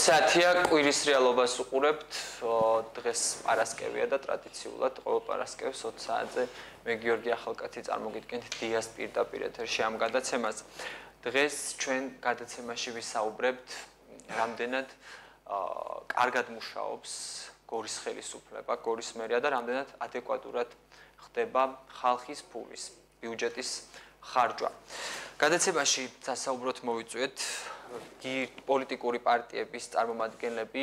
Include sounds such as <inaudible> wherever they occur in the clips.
20-ია კვირის რეალობას უყურებთ. დღეს პარასკევია და ტრადიციულად ყოველ პარასკევს 20 საათზე მე გიორგი ახალკაცი წარმოგიდგენთ დიას პირდაპირ ეთერში ამ გადაცემას. დღეს ჩვენ გადაცემაში ვისაუბრებთ რამდენად კარგად მუშაობს გორის ხელისუფლება, გორის მერია და რამდენად ადეკვატურად ხდება ხალხის ფულის, ბიუჯეტის ხარჯვა. გადაცემაში სასაუბროთ მოვიწვიეთ პოლიტიკური პარტიების წარმომადგენლები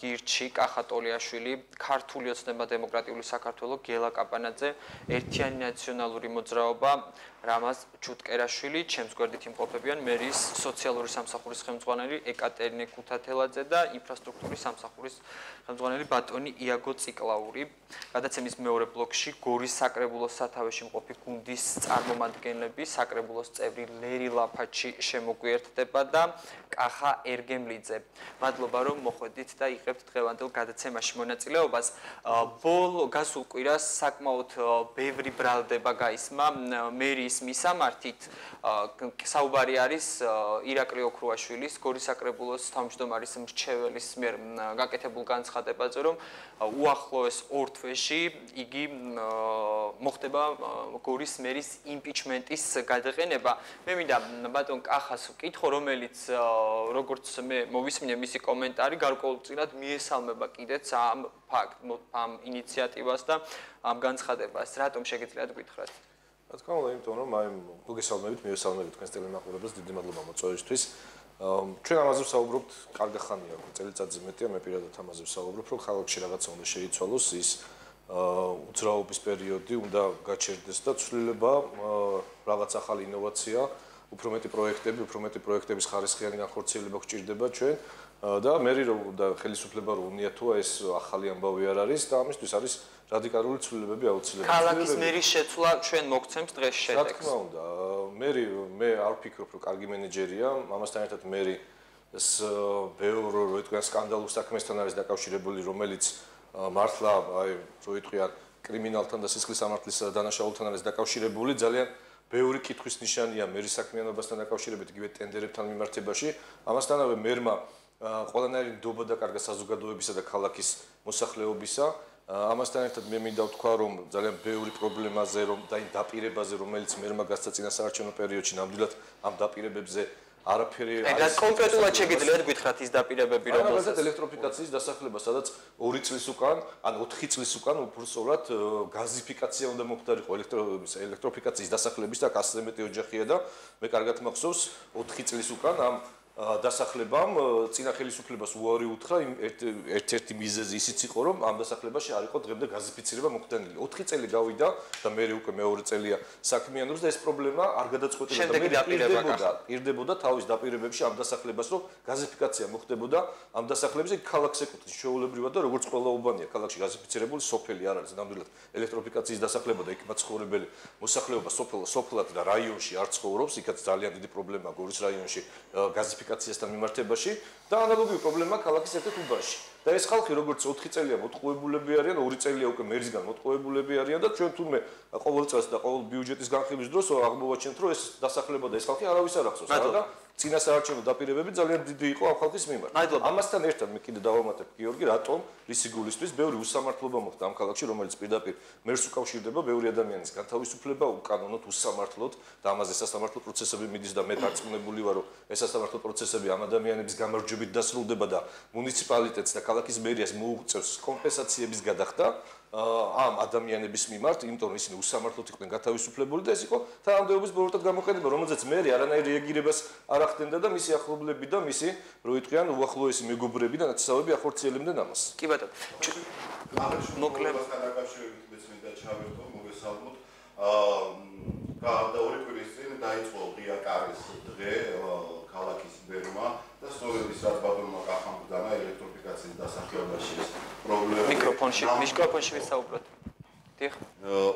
გირჩი კახატოლიაშვილი ქართული ოცნება დემოკრატიული საქართველოს გელა კაპანაძე ერთიანი ნაციონალური მოძრაობა რამაზ ჩუტკერაშვილი ჩემს გვერდით იმყოფებიან მერის სოციალური სამსახურის ხელმძღვანელი ეკატერინე ქუთათელაძე და ინფრასტრუქტურის სამსახურის ხელმძღვანელი ბატონი იაგო ციკლაური გადაცემის მეორე ბლოკში გორის საკრებულოს სათავეში მყოფი გუნდის წარმომადგენლები საკრებულოს წევრი ლერი ლაფაჩი შემოგვიერთდება და კახა ერგემლიძე. მადლობა რომ მოხვედით და იღებთ დღევანდელ გადაცემაში მონაწილეობას. ბოლო გასულ კვირას საკმაოდ ბევრი ბრალდება გაისმა მერის მისამართით. საუბარი არის ირაკლი ოქრუაშვილის გორის საკრებულოს თავმჯდომარის მრჩეველის მიერ გაკეთებულ განცხადებაზე, რომ უახლოეს ორ თვეში იგი მოხდება გორის მერის იმპიჩმენტის გადაყენება. მე მინდა ბატონ კახას ვკითხო, რომელიც როგორც მე მოვისმინე მისი კომენტარი გარკვეულწილად მიესალმება კიდეც ამ ფაქტ ამ ინიციატივას და ამ განცხადებას. რატომ შეგიძლიათ გითხრათ? რა თქმა უნდა, იმიტომ რომ აი მოგესალმებით, მიესალმებით თქვენს ტელემაყურებელს, დიდი მადლობა მოწვევისთვის. ჩვენ ამაზე ვსაუბრობთ, კარგი ხანია, წელიწადზე მეტია, მე პირადად ამაზე ვსაუბრობ, რომ ხალხში რაღაცა უნდა შეიცვალოს ის უძრაობის პერიოდი უნდა გაჩერდეს და ცვლილება რაღაც ახალი ინოვაცია უფრო მეტი პროექტები, უფრო მეტი პროექტების ხარისხიანი განხორციელება გვჭირდება ჩვენ და მე რომ და ხელისუფლება რომ უნიათოა ეს ახალი ამბავი არ არის და ამისთვის არის რადიკალური ცვლილებები აუცილებელი. ქალაქის მერის შეცვლა ჩვენ მოგცემს დღეს შედეგს. რა თქმა უნდა, მე მე არ ვფიქრობ რომ კარგი მენეჯერია, ამასთან ერთად მე ეს ბევრ რო იტყვიან სკანდალურ საქმესთან არის დაკავშირებული, რომელიც მართლა აი რო იტყვიან კრიმინალთან და სისხლის სამართლის დანაშაულთან არის დაკავშირებული, ძალიან ბევრი კითხვის ნიშანია მერის საქმიანობასთან დაკავშირებით იგივე ტენდერებთან მიმართებაში. ამასთანავე მერმა ყველანაირი ნდობა და კარგა საზოგადოებისა და ქალაქის მოსახლეობისა. ამასთან ერთად მე მინდა ვთქვა, რომ ძალიან ბევრი პრობლემაზე რომ და იმ დაპირებაზე, რომელიც მერმა გასცა წინა საარჩევნო პერიოდში, ნამდვილად ამ დაპირებებზე არაფერი არის. აი, კონკრეტულად შეგიძლიათ გითხრათ ის დაპირებები, რომელსაც აი, ელექტროფიკაციის დასახლება, სადაც 2 წლის უკან, ან 4 წლის უკან უბრალოდ გაზიფიკაცია უნდა მოხდარიყო ელექტროფიკაციის დასახლების და კასზე მეტი ოჯახია და მე კარგად მახსოვს 4 წლის უკან ამ დასახლებამ წინა ხელისუფლებას უარი უთხრა ერთ-ერთი მიზეზი ისიც იყო რომ ამ დასახლებაში არ იყო დღემდე გაზიფიცირება მოხდენილი 4 წელი გავიდა და მე უკვე მეორე წელია საქმიანობს და ეს პრობლემა არ გადაწყვეტილა და მე პირდებოდა პირდებოდა თავის დაპირებებში ამ დასახლებას რომ გაზიფიკაცია მოხდებოდა ამ დასახლებზე ქალაქს ეკუთვნის შეულებრივად და როგორც ყველა უბანია ქალაქში გაზიფიცირებული სოფელი არ არის. ნამდვილად ელექტროფიკაციის დასახლება და იქ მაცხოვრებელი მოსახლეობა სოფელ სოფლად და რაიონში არ ცხოვრობს. იქაც ძალიან დიდი პრობლემაა გორის რაიონში გაზიფიკაცია იდენტიფიკაციასთან მიმართებაში და ანალოგიური პრობლემა ქალაქის ერთ-ერთ უბანში. და ეს ხალხი როგორც 4 წელია მოტყუებულები არიან, 2 წელია უკვე მერისგან მოტყუებულები არიან და ჩვენ თუნდე ყოველ წელს და ყოველ ბიუჯეტის განხილვის დროს აღმოვაჩენთ, რომ ეს დასახლება და ეს ხალხი არავის არ ახსოვს, და წინა საარჩევნო დაპირებები ძალიან დიდი იყო ამ ხალხის მიმართ. ამასთან ერთად მე კიდე დავამატებ გიორგი, რატომ რისიგულისთვის ბევრი უსამართლობა მოხდა ამ ქალაქში, რომელიც პირდაპირ მერს უკავშირდება ბევრი ადამიანის განთავისუფლება უკანონოდ უსამართლოდ და ამაზე სასამართლო პროცესები მიდის და მე დარწმუნებული ვარ, რომ ეს სასამართლო პროცესები ამ ადამიანების გამარჯვებით დასრულდება და მუნიციპალიტეტს და ქალაქის მერიას მოუწევს კომპენსაციების გადახდა ამ ადამიანების მიმართ, იმიტომ რომ ისინი უსამართლოდ იყვნენ გათავისუფლებული და ეს იყო თანამდებობის ბოროტად გამოყენება, რომელზეც მე არანაირ რეაგირებას არ ახდენდა და მისი ახლობლები და მისი რო იტყვიან უახლოესი მეგობრები და ნაცნობები ახორციელებდნენ ამას. კი ბატონო. მოკლებასთან დაკავშირებით მეც მინდა ჩავერთო, მოგესალმოთ. აა გადა ორი კვირის წინ დაიწყო ღია კარის დღე ქალაქის ბერმა და სწორედ ის რაც ბატონმა კახამ გდანა ელექტროფიკაციის დასახლებაში ეს პრობლემა მიკროფონში მიკროფონში ვისაუბროთ. დიახ.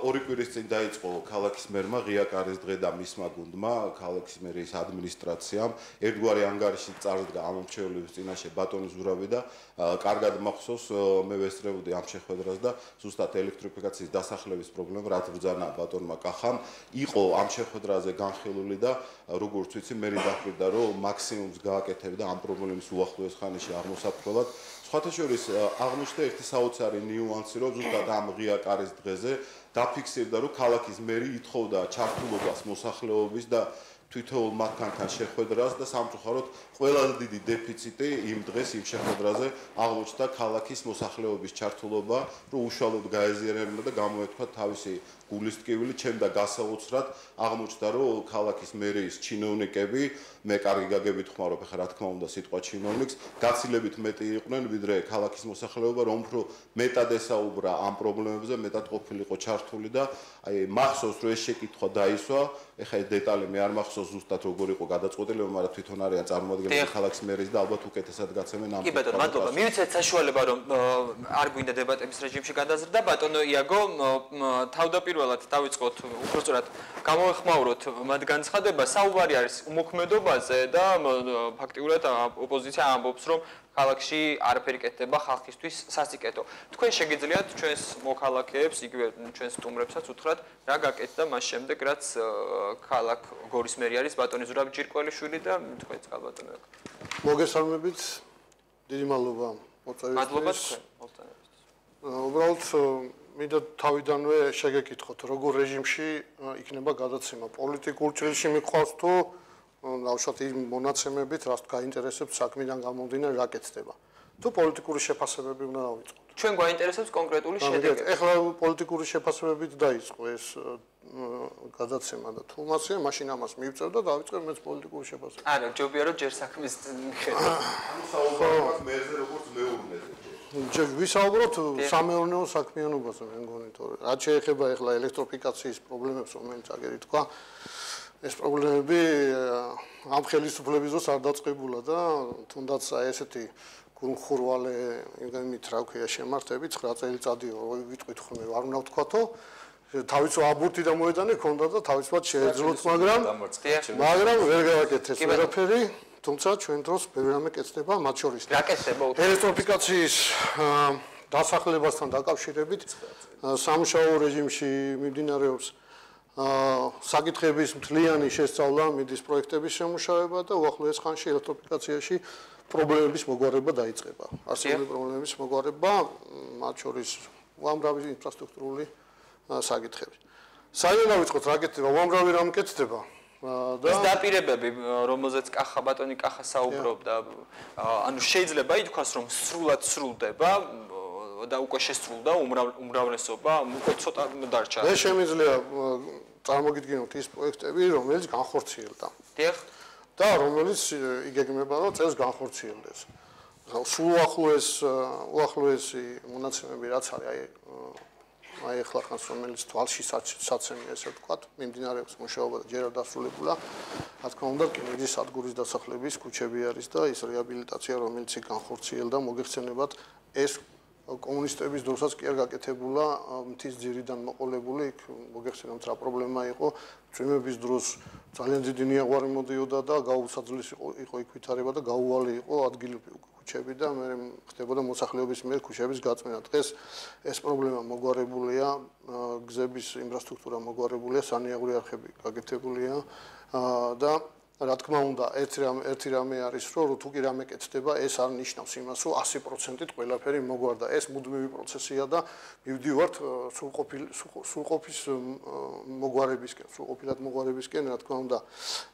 ორი კვირის წინ დაიწყო ქალაქის მერმა ღია კარის დღე და მისმა გუნდმა ქალაქის მერის ადმინისტრაციამ. ერთგვარი ანგარიში წარდგა ამ მრჩევლების წინაშე ბატონი ზურავი და კარგად მახსოვს მე ვესწრებოდი ამ შეხვედრას და ზუსტად ელექტრიფიკაციის დასახლების პრობლემა რაც ბრძანა ბატონმა კახამ იყო ამ შეხვედრაზე განხილული და როგორც ვიცი მე დახვდა რომ მაქსიმუმს გააკეთებდა ამ პრობლემის უახლოეს ხანაში აღმოსაფრთხებლად სხვათა შორის აღმოჩნდა ერთი საოცარი ნიუანსი, რომ ზუსტად <coughs> ამ ღია კარის დღეზე დაფიქსირდა, რომ ქალაქის მერი ითხოვდა ჩართულობას მოსახლეობის და თვითოულ მათგანთან შეხვედრას და სამწუხაროდ ყველაზე დიდი დეფიციტი იმ დღეს იმ შეხვედრაზე აღმოჩნდა ქალაქის მოსახლეობის ჩართულობა, რომ უშუალოდ გაეზიარებინა და გამოეთქვა თავისი გულის ტკივილი ჩემ და გასაოცრად აღმოჩნდა რომ ქალაქის მერიის ჩინოვნიკები მე კარგი გაგებით ხმარობ ხა რა თქმა უნდა სიტყვა ჩინოვნიკს. გაცილებით მეტი იყვნენ ვიდრე ქალაქის მოსახლეობა რომ უფრო მეტად ესაუბრა ამ პრობლემებზე მეტად ყოფილიყო ჩართული და აი მახსოვს რომ ეს შეკითხვა დაისვა. ეხა ეს დეტალი მე არ მახსოვს ზუსტად როგორ იყო გადაწყვეტილი მაგრამ თვითონ არიან წარმოადგენლები ქალაქის მერის და ალბათ უკეთესად გაცემენ ამ კი ბატონო მადლობა. მივიცეთ საშუალება რომ არ გვინდა დებატების რეჟიმში გადაზრდა. ბატონო იაგო თავდაპირ პირველად დავიწყოთ უბრალოდ გამოეხმაუროთ მათ განცხადება საუბარი არის უმოქმედობაზე და ფაქტიურად ოპოზიცია ამბობს რომ ქალაქში არაფერი კეთდება ხალხისთვის სასიკეთო. თქვენ შეგიძლიათ ჩვენს მოქალაქეებს, იგივე ჩვენს სტუმრებსაც უთხრათ, რა გაკეთდა მას შემდეგ, რაც ქალაქ გორის მერი არის ბატონი ზურაბ ჯირკველიშვილი და თქვენც ალბათ. მოგესალმებით. დიდი მადლობა მოწვევისთვის. მადლობა თქვენ, მოწვევისთვის. უბრალოდ მინდა თავიდანვე შეგეკითხოთ, როგორ რეჟიმში იქნება გადაცემა პოლიტიკურ ჭრილში მიყვავს თუ ნავშოთ იმ მონაცემებით, რაც გაინტერესებს საქმიდან გამომდინარე რა კეთდება. თუ პოლიტიკური შეფასებები უნდა დავიწყოთ. ჩვენ გვაინტერესებს კონკრეტული შედეგები. ეხლა პოლიტიკური შეფასებებით დაიწყო ეს გადაცემა და თუ მასე მაშინ ამას მივწევ და დავიწყებ მეც პოლიტიკური შეფასება. არა, ჯობია რომ ჯერ საქმის <coughs> მიხედა. ანუ საუბარს მეზე როგორც მეურნეზე. ვისაუბროთ სამეურნეო საქმიანობაზე მე მგონი თორე. რაც შეეხება ახლა ელექტროფიკაციის პრობლემებს რომელიც აგერი თქვა ეს პრობლემები ამ ხელისუფლების დროს არ დაწყებულა და თუნდაც აი ესეთი გუნხურვალე იმით რა ქვია შემართები 9 წელიწადი ვიტყვით ხოლმე არ უნდა ვთქვათო. თავისო აბურთი და მოედანი ქონდა და თავისუფლად შეეძლოთ მაგრამ მაგრამ ვერ გავაკეთეს ვერაფერი თუმცა ჩვენ დროს ბევრი რამე კეთდება მათ შორის. რა კეთდება? ელექტროფიკაციის დასახლებასთან დაკავშირებით სამუშაო რეჟიმში მიმდინარეობს აა საკითხების მთლიანი შესწავლა მიდის პროექტების შემუშავება და უახლოეს ხანში ელექტროფიკაციაში პრობლემების მოგვარება დაიწყება. არსებული პრობლემების მოგვარება მათ შორის უამრავი ინფრასტრუქტურული საკითხები. საერთოდ დავიწყოთ რა კეთდება, უამრავი რამ კეთდება. და ეს დაპირებები რომელზეც კახა ბატონი კახა საუბრობდა ანუ შეიძლება ითქვას რომ სრულად სრულდება და უკვე შესრულდა უმრავლესობა უკვე ცოტა დარჩა. ეს შემიძლია წარმოგიდგინოთ ის პროექტები რომელიც განხორციელდა. დიახ. და რომელიც იგეგმება რომ წელს განხორციელდეს. სულ უახლოეს უახლოესი მონაცემები რაც არის აი აი ახლა ხანს რომელიც თვალში საცემია ესე ვთქვათ, მიმდინარეობს მუშაობა და ჯერ არ დასრულებულა. რა თქმა უნდა, კინედის სადგურის დასახლების ქუჩები არის და ის რეაბილიტაცია, რომელიც განხორციელდა, მოგეხსენებათ, ეს კომუნისტების დროსაც კი არ გაკეთებულა მთის ძირიდან მოყოლებული, იქ მოგეხსენებათ რა პრობლემა იყო, წვიმების დროს ძალიან დიდი ნიაღვარი მოდიოდა და გაუსაძლისი იყო იქ ვითარება და გაუვალი იყო ადგილი ქუჩები და მე ხდებოდა მოსახლეობის მიერ ქუჩების გაწმენდა. დღეს ეს პრობლემა მოგვარებულია, გზების ინფრასტრუქტურა მოგვარებულია, სანიაღური არხები გაკეთებულია და რა თქმა უნდა, ერთი რამე ერთი რამე არის, რომ თუ კი რამე კეთდება, ეს არ ნიშნავს იმას, რომ 100%-ით ყველაფერი მოგვარდა. ეს მუდმივი პროცესია და მივდივართ სრულყოფილ სრულყოფის მოგვარებისკენ, სრულყოფილად მოგვარებისკენ, რა თქმა უნდა,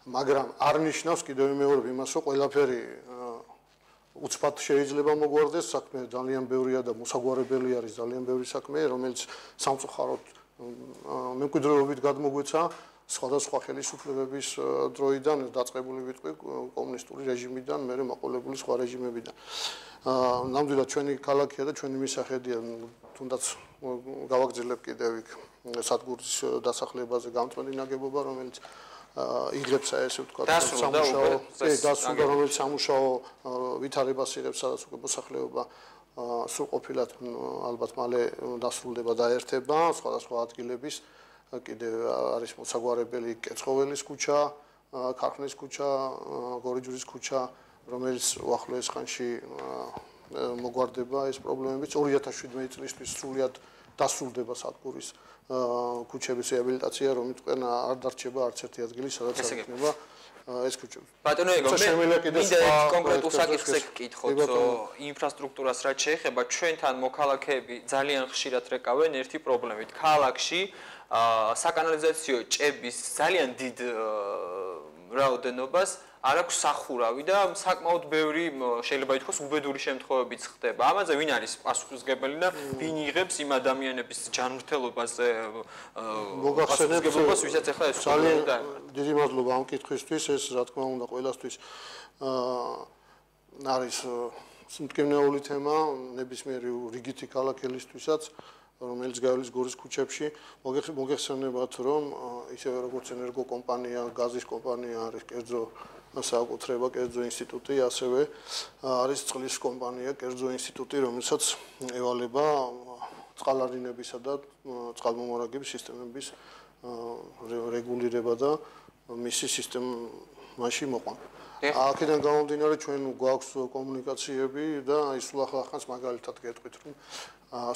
მაგრამ არ ნიშნავს კიდევ მეორე იმას, რომ ყველაფერი უცბად შეიძლება მოგვარდეს საქმე ძალიან ბევრია და მოსაგვარებელი არის ძალიან ბევრი საქმე რომელიც სამწუხაროდ მემკვიდრეობით გადმოგვეცა სხვადასხვა ხელისუფლებების დროიდან დაწყებული ვიტყვი კომუნისტური რეჟიმიდან მერე მაყოლებული სხვა რეჟიმებიდან. აა ნამდვილად ჩვენი ქალაქია და ჩვენი მისახედია თუნდაც გავაგზავნებ კიდევ იქ სადგურის დასახლებაზე გამწვენი ნაგებობა რომელიც იღებს ესე ვთქვა სამუშაო ეს დასრულდა რომელიც სამუშაო ვითარებას იღებს სადაც უკვე მოსახლეობა სრულყოფილად ალბათ მალე დასრულდება და ერთება სხვადასხვა ადგილების კიდე არის მოსაგვარებელი კეცხოველის ქუჩა, ქარხნის ქუჩა, გორიჯვრის ქუჩა, რომელიც უახლოეს ხანში მოგვარდება ეს პრობლემებიც. 2017 წლისთვის სრულიად დასრულდება სადგურის ქუჩების რეაბილიტაცია, რომელიც ყველა არ დარჩება არც ერთი ადგილი, სადაც არ იქნება ეს ქუჩები. ბატონო ეგო, მე კონკრეტულ საკითხზე გკითხოთ, ინფრასტრუქტურას რაც შეეხება, ჩვენთან მოქალაქეები ძალიან ხშირად რეკავენ ერთი პრობლემით. ქალაქში საკანალიზაციო ჭების ძალიან დიდ რაოდენობას არ აქვს სახურავი და საკმაოდ ბევრი შეიძლება ითქვას უბედური შემთხვევებიც ხდება. ამაზე ვინ არის პასუხისგებელი და ვინ იღებს იმ ადამიანების ჯანმრთელობაზე პასუხისგებლობას, ვისაც ახლა ეს ძალიან დიდი მადლობა ამ კითხვისთვის, ეს რა თქმა უნდა ყველასთვის აა არის სიმტკივნეული თემა ნებისმიერი რიგითი ქალაქელისთვისაც. რომელიც გავლის გორის ქუჩებში მოგეხსენებათ რომ ისევე როგორც ენერგო კომპანია, გაზის კომპანია არის კერძო სააკუთრება, კერძო ინსტიტუტი, ასევე არის წყლის კომპანია, კერძო ინსტიტუტი, რომელსაც ევალება წყალარინებისა და წყალმომარაგების სისტემების რეგულირება და მისი სისტემაში მოყვანა. აქედან გამომდინარე ჩვენ გვაქვს კომუნიკაციები და ის სულახლახანს მაგალითად გეტყვით რომ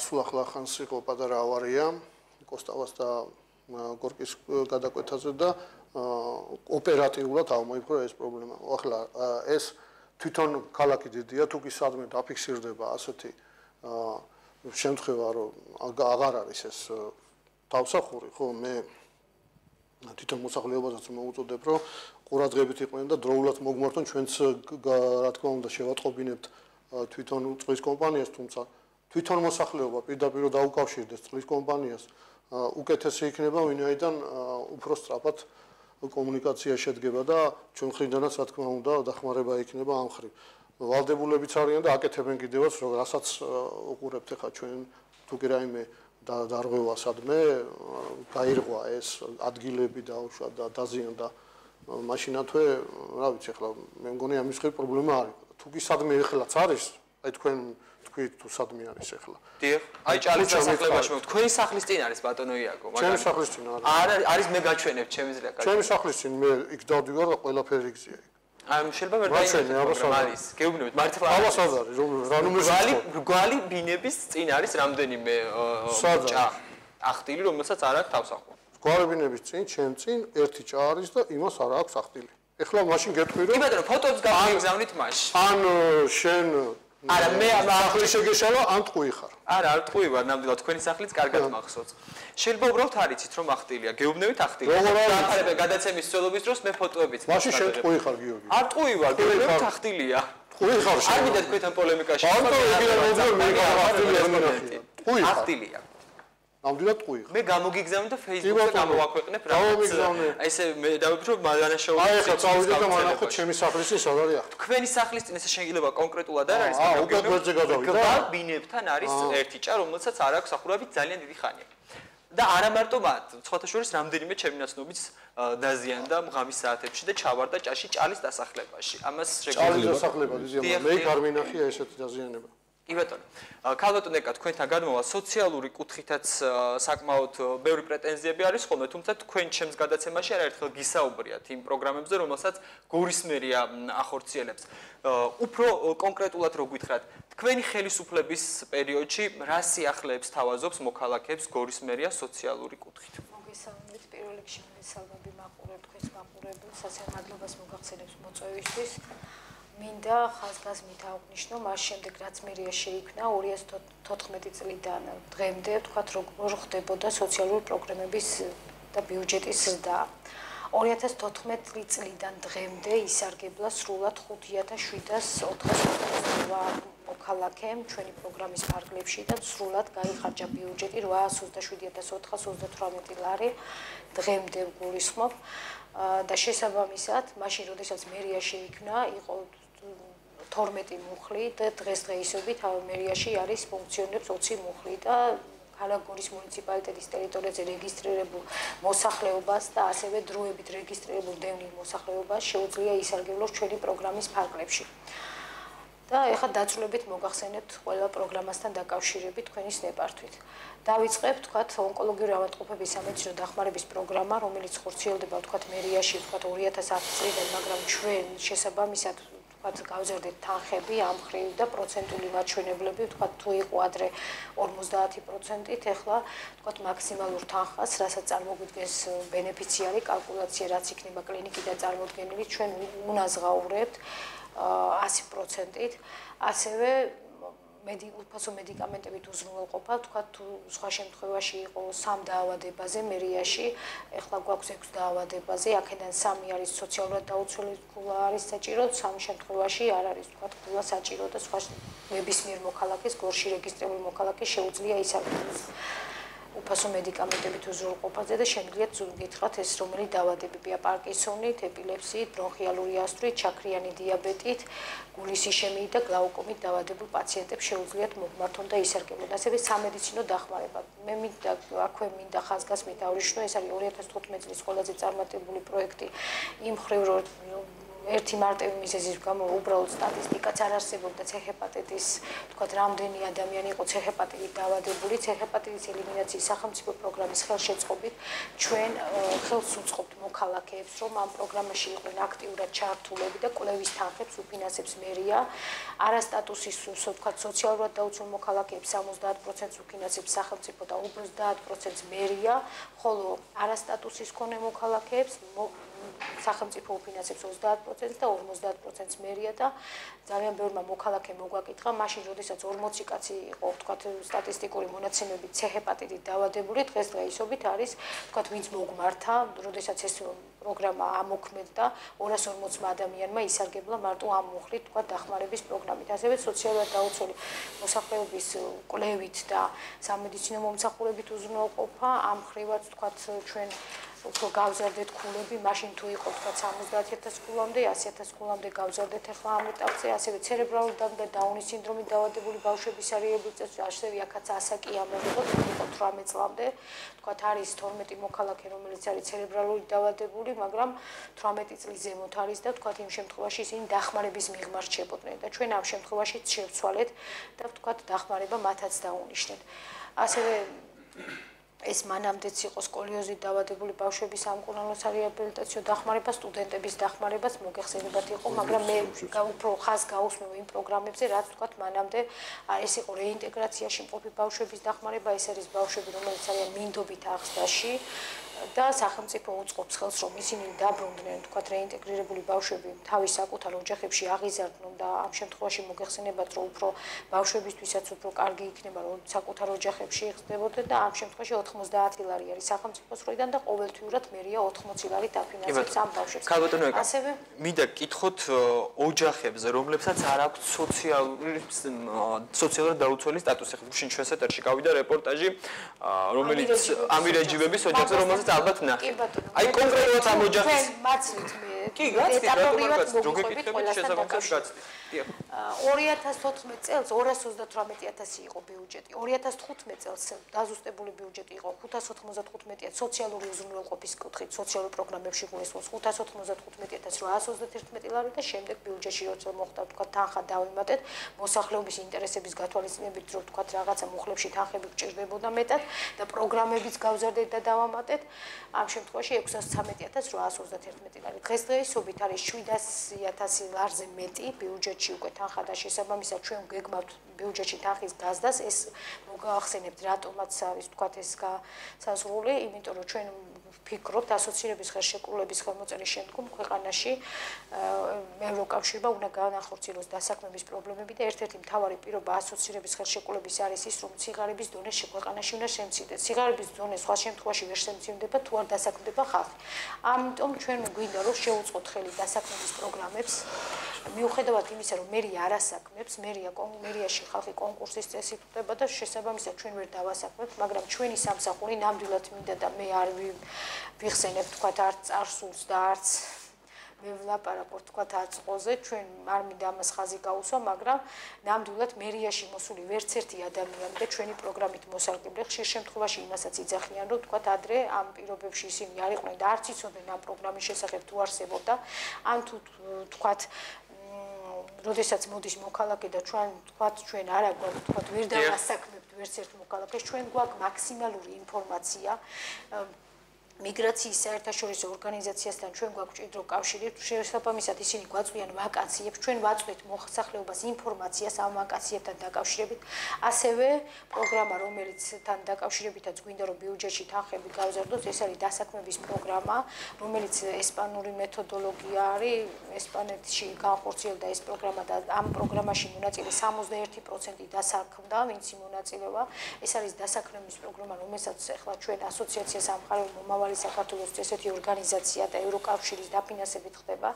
სულახლახანს იყო პატარა ავარია კოსტავას და გორკის გადაკვეთაზე და ოპერატიულად აღმოიფხვრა ეს პრობლემა. ახლა ეს თვითონ ქალაქი დიდია, თუ კი სადმე დაფიქსირდება ასეთი შემთხვევა, რომ აღარ არის ეს თავსახური, ხო, მე თვითონ მოსახლეობასაც მოუწოდებ, რომ ყურადღებით იყვნენ და დროულად მოგმართონ ჩვენც რა თქმა უნდა შევატყობინებთ თვითონ წყლის კომპანიას, თუმცა თვითონ მოსახლეობა პირდაპირ დაუკავშირდეს წყლის კომპანიას, უკეთესი იქნება, ვინაიდან უფრო სწრაფად კომუნიკაცია შედგება და ჩვენ ხრიდანაც რა თქმა უნდა დახმარება იქნება ამ ხრივ. ვალდებულებიც არიან და აკეთებენ კიდევაც, რომ რასაც უყურებთ ახლა ჩვენ თუ კი რაიმე და დარღვევა სადმე, გაირღვა ეს ადგილები დაუშვა და დაზიანდა მაშინათვე, რა ვიცი ახლა მე მგონი ამის ხრი პრობლემა არის. თუ კი სადმე ეხლაც არის, აი თქვენ თქვით თუ სადმე არის ახლა. დიახ. აი ჭალის დასახლებაში მე თქვენი სახლის წინ არის ბატონო იაკო, მაგრამ ჩემი სახლის წინ არის. არა, არის მე გაჩვენებ ჩემი ზრდა კაცი. ჩემი სახლის წინ მე იქ დავდივარ და ყველაფერი იქზია. აი შეიძლება ვერ დაიწყო არის. გეუბნებით მართლა არის. აბა სადარი, რა ნუმერი გვალი გვალი ბინების წინ არის რამდენიმე ჭა. ახტილი რომელსაც არ აქვს თავსახო. გვალი ბინების წინ, ჩემ წინ ერთი ჭა არის და იმას არ აქვს ახტილი. ეხლა მაშინ გეტყვი რომ კი ბატონო ფოტოებს გამიგზავნით მაშინ. ან შენ არა მე ამ ახლის შეგეშალა ან ტყუი ხარ. არა არ ტყუი ვარ ნამდვილად თქვენი სახლიც კარგად მახსოვს. შეიძლება უბრალოდ არიცით რომ ახტილია გეუბნებით ახტილია. დაფარება გადაცემის ცელობის დროს მე ფოტოებიც მაშინ შენ ტყუი ხარ გიორგი. არ ტყუი ვარ გეუბნებით ახტილია. ტყუი ხარ შენ. არ მინდა თქვენთან პოლემიკაში. ანუ ეგრე მოგდო მე ახტილია ტყუი ხარ. ახტილია ნამდვილად ტყუი ხარ მე გამოგიგზავნე და Facebook-ზე გამოვაქვეყნებ რა აი ესე მე დავიფრო მანაშაული აი ახლა წავიდე და მანახოთ ჩემი სახლის წინ სად არის ახლა თქვენი სახლის წინ ესე შეიძლება კონკრეტულად არ არის მაგრამ უკვე გვერდზე გადავიდა გბალ ბინებთან არის ერთი ჭა რომელსაც არ აქვს ახურავი ძალიან დიდი ხანია. და არა მარტო მათ. ცოტა შორის რამდენიმე ჩემი ნაცნობიც დაზიანდა მღამის საათებში და ჩავარდა ჭაში ჭალის დასახლებაში. ამას შეგვიძლია ჭალის დასახლება დიზიანდა მე არ მინახია ესეთი დაზიანება კი ბატონო. ქალბატონეკა თქვენთან გადმოვა სოციალური კუთხითაც საკმაოდ ბევრი პრეტენზიები არის ხოლმე, თუმცა თქვენ ჩემს გადაცემაში არაერთხელ გისაუბრიათ იმ პროგრამებზე, რომელსაც გორისმერია ახორციელებს. უფრო კონკრეტულად რო გითხრათ, თქვენი ხელისუფლების პერიოდში რა სიახლეებს თავაზობს მოქალაქეებს გორისმერია სოციალური კუთხით? მოგესალმებით პირველ რიგში მე სალმები მაყურებ თქვენს მაყურებელს, ასე მადლობას მოგახსენებს მოწვევისთვის. მინდა ხაზგასმით აღვნიშნო მას შემდეგ რაც მერია შეიქმნა 2014 წლიდან დღემდე თქვათ როგორ ხდებოდა სოციალური პროგრამების და ბიუჯეტის ზრდა. 2014 წლიდან დღემდე ისარგებლა სრულად 5788 მოქალაქემ ჩვენი პროგრამის ფარგლებში და სრულად გაიხარჯა ბიუჯეტი 827438 ლარი დღემდე გულისხმობ. და შესაბამისად მაშინ როდესაც მერია შეიქმნა იყო 12 მუხლი და დღესდღეობით მერიაში არის ფუნქციონირებს 20 მუხლი და ქალაქგორის მუნიციპალიტეტის ტერიტორიაზე რეგისტრირებულ მოსახლეობას და ასევე დროებით რეგისტრირებულ დევნილ მოსახლეობას შეუძლია ისარგებლოს ჩვენი პროგრამის ფარგლებში. და ეხლა დაწვრილებით მოგახსენებთ ყველა პროგრამასთან დაკავშირებით თქვენი სნეპართვით. დავიწყებ თქვათ ონკოლოგიური ავადმყოფების სამედიცინო დახმარების პროგრამა, რომელიც ხორციელდება თქვათ მერიაში თქვათ 2010 წლიდან, მაგრამ ჩვენ შესაბამისად თქვათ გავზერდეთ თანხები ამ ხრივ და პროცენტული მაჩვენებლები თქვათ თუ იყო ადრე 50%-ით, ეხლა თქვათ მაქსიმალურ თანხას, რასაც წარმოგვიდგენს ბენეფიციარი კალკულაცია, რაც იქნება კლინიკიდან წარმოდგენილი, ჩვენ უნაზღაურებთ 100%-ით. ასევე მედი უფასო მედიკამენტებით უზრუნველყოფა, თქვა თუ სხვა შემთხვევაში იყო სამ დაავადებაზე მერიაში, ეხლა გვაქვს ექვს დაავადებაზე, აქედან სამი არის სოციალურად დაუცველი არის საჭირო, სამ შემთხვევაში არ არის თქვა ქულა საჭირო და სხვა ნებისმიერ მოქალაქეს გორში რეგისტრირებული მოქალაქე შეუძლია ის არ უფასო მედიკამენტებით უზრუნველყოფაზე და შემიძლიათ ზუსტ გითხრათ ეს რომელი დაავადებებია პარკინსონით, ეპილეფსიით, ბრონქიალური ასტრით, ჩაქრიანი დიაბეტით, გულის იშემიით და გლაუკომით დაავადებულ პაციენტებს შეუძლიათ მოგმართონ და ისარგებლონ. ასევე სამედიცინო დახმარება. მე მინდა აქვე მინდა ხაზგასმით ავრიშნო, ეს არის 2015 წლის ყველაზე წარმატებული პროექტი იმ ხრივ ერთი მარტივი მიზეზის გამო უბრალოდ სტატისტიკაც არ არსებობდა ცეჰეპატიტის, თქვათ, რამდენი ადამიანი იყო ცეჰეპატიტით დაავადებული, ცეჰეპატიტის ელიმინაციის სახელმწიფო პროგრამის ხელშეწყობით ჩვენ ხელს უწყობთ მოქალაქეებს, რომ ამ პროგრამაში იყვნენ აქტიურად ჩართულები და კვლევის თანხებს უფინანსებს მერია. არა სტატუსის, თქვათ, სოციალურად დაუცველ მოქალაქეებს 70%-ს უფინანსებს სახელმწიფო და 50%-ს მერია, ხოლო არა სტატუსის კონე მოქალაქეებს სახელმწიფო ოფინანსებს 30%-ს და 50%-ს მერია და ძალიან ბევრმა მოქალაქემ მოგვაკითხა, მაშინ როდესაც 40 კაცი იყო, თქვათ, სტატისტიკური მონაცემებით ცეჰეპატიტით დაავადებული, დღესდღეობით არის, თქვათ, ვინც მოგმართა, როდესაც ეს პროგრამა ამოქმედდა 240 ადამიანმა ისარგებლა მარტო ამ მუხლით, თქვათ, დახმარების პროგრამით. ასევე სოციალურად დაუცველი მოსახლეობის კვლევით და სამედიცინო მომსახურებით უზრუნველყოფა ამ ხრივაც, თქვათ, ჩვენ უფრო გავზარდეთ ქულები, მაშინ თუ იყო თქვა 70000 ქულამდე, 100000 ქულამდე გავზარდეთ ახლა ამ ეტაპზე, ასევე ცერებრალური და დაუნის სინდრომით დაავადებული ბავშვების რეაბილიტაცია, ასევე აქაც ასაკი ამოიღოთ, იყო 18 წლამდე. თქვა არის 12 მოქალაქე, რომელიც არის ცერებრალური დაავადებული, მაგრამ 18 წლის ზემოთ არის და თქვა იმ შემთხვევაში ისინი დახმარების მიღმა რჩებოდნენ და ჩვენ ამ შემთხვევაში შევცვალეთ და თქვა დახმარება მათაც დაუნიშნეთ. ასევე ეს მანამდეც იყო სკოლიოზით დაავადებული ბავშვების სამკურნალო რეაბილიტაციო დახმარება, სტუდენტების დახმარებაც მოგეხსენებათ იყო, მაგრამ მე უფრო ხას გაუსმევ იმ პროგრამებზე, რაც თქვა მანამდე ეს იყო რეინტეგრაციაში მყოფი ბავშვების დახმარება, ეს არის ბავშვები, რომელიც არიან მინდობით აღზრდაში, და სახელმწიფო უწყობს ხელს რომ ისინი დაბრუნდნენ თქვა რეინტეგრირებული ბავშვები თავის საკუთარ ოჯახებში აღიზარდნონ და ამ შემთხვევაში მოგეხსენებათ რომ უფრო ბავშვებისთვისაც უფრო კარგი იქნება რომ საკუთარ ოჯახებში იხსნებოდნენ და ამ შემთხვევაში 90 ლარი არის სახელმწიფოს მხრიდან და ყოველთვიურად მერია 80 ლარი დაფინანსებს ამ ბავშვებს. ასევე მინდა კითხოთ ოჯახებზე რომლებსაც არ აქვს სოციალური სოციალურად დაუცველი სტატუსი. ხო შენ ჩვენს ეთერში გავიდა რეპორტაჟი რომელიც ამირეჯიბების ოჯახზე რომელსაც ალბათ ნახე. აი კონკრეტულად ამ ოჯახის მაცნით მე. კი, გაცდი, რა როგორ გეკითხებით შესაბამისად გაცდი. 2014 წელს 228000 იყო ბიუჯეტი. 2015 წელს დაზუსტებული ბიუჯეტი იყო 595000 სოციალური უზრუნველყოფის კუთხით, სოციალურ პროგრამებში გულისხმობს 595831 ლარი და შემდეგ ბიუჯეტში როცა მოხდა თქვა თანხა დავიმატეთ, მოსახლეობის ინტერესების გათვალისწინებით რო თქვა რაღაცა მუხლებში თანხები გჭირდებოდა მეტად და პროგრამებიც გავზარდეთ და დავამატეთ. ამ შემთხვევაში 613831 ლარი. დღესდღეობით არის 700000 ლარზე მეტი ბიუჯეტში უკვე თანხა და შესაბამისად ჩვენ გეგმავთ ბიუჯეტში თანხის გაზდას ეს მოგახსენებთ რატომაც არის თქვა ეს გასაზღვრული იმიტომ რომ ჩვენ ფიქრობთ ასოცირების ხელშეკრულების ხელმოწერის შემდგომ ქვეყანაში ევროკავშირმა უნდა განახორციელოს დასაქმების პრობლემები და ერთ-ერთი მთავარი პირობა ასოცირების ხელშეკრულების არის ის რომ ციგარების დონე შეგვეყანაში უნდა შემცირდეს. ციგარების დონე სხვა შემთხვევაში ვერ შემცირდება თუ არ დასაქმდება ხალხი. ამიტომ ჩვენ გვინდა რომ შევუწყოთ ხელი დასაქმების პროგრამებს მიუხედავად იმისა რომ მერია არასაქმებს, მერია მერიაში ხალხი კონკურსის წესით ხდება და შესაბამისად ჩვენ ვერ დავასაქმებთ, მაგრამ ჩვენი სამსახური ნამდვილად მინდა და მე არ ვიხსენებ თქვა არც წარსულს და არც მე ვლაპარაკობ თქვა აწყოზე ჩვენ არ მინდა ამას ხაზი გაუსვა მაგრამ ნამდვილად მერიაში მოსული ვერც ერთი ადამიანი და ჩვენი პროგრამით მოსარგებლე ხშირ შემთხვევაში იმასაც იძახიან რომ თქვა ადრე ამ პირობებში ისინი არ იყვნენ და არც იცოდნენ ამ პროგრამის შესახებ თუ არსებობდა. ან თუ თქვა როდესაც მოდის მოქალაქე და ჩვენ თქვათ ჩვენ არა გვაქვს თქვათ ვერ დავასაქმებთ ვერც ერთ მოქალაქეს ჩვენ გვაქვს მაქსიმალური ინფორმაცია მიგრაციის საერთაშორისო ორგანიზაციასთან ჩვენ გვაქვს ჭიდრო კავშირი, შესაბამისად ისინი გვაწვიან ვაკანსიებს, ჩვენ ვაწვით მოსახლეობას ინფორმაციას ამ ვაკანსიებთან დაკავშირებით, ასევე პროგრამა, რომელიც თან დაკავშირებითაც გვინდა რომ ბიუჯეტში თანხები გავზარდოთ, ეს არის დასაქმების პროგრამა, რომელიც ესპანური მეთოდოლოგია არის, ესპანეთში განხორციელდა ეს პროგრამა და ამ პროგრამაში მონაწილე 61% დასაქმდა, ვინც იმონაწილეა. ეს არის დასაქმების პროგრამა, რომელსაც ახლა ჩვენ ასოციაციას ამხარებ მომავალ მომავალი საქართველოს ესეთი ორგანიზაცია და ევროკავშირის დაფინანსებით ხდება.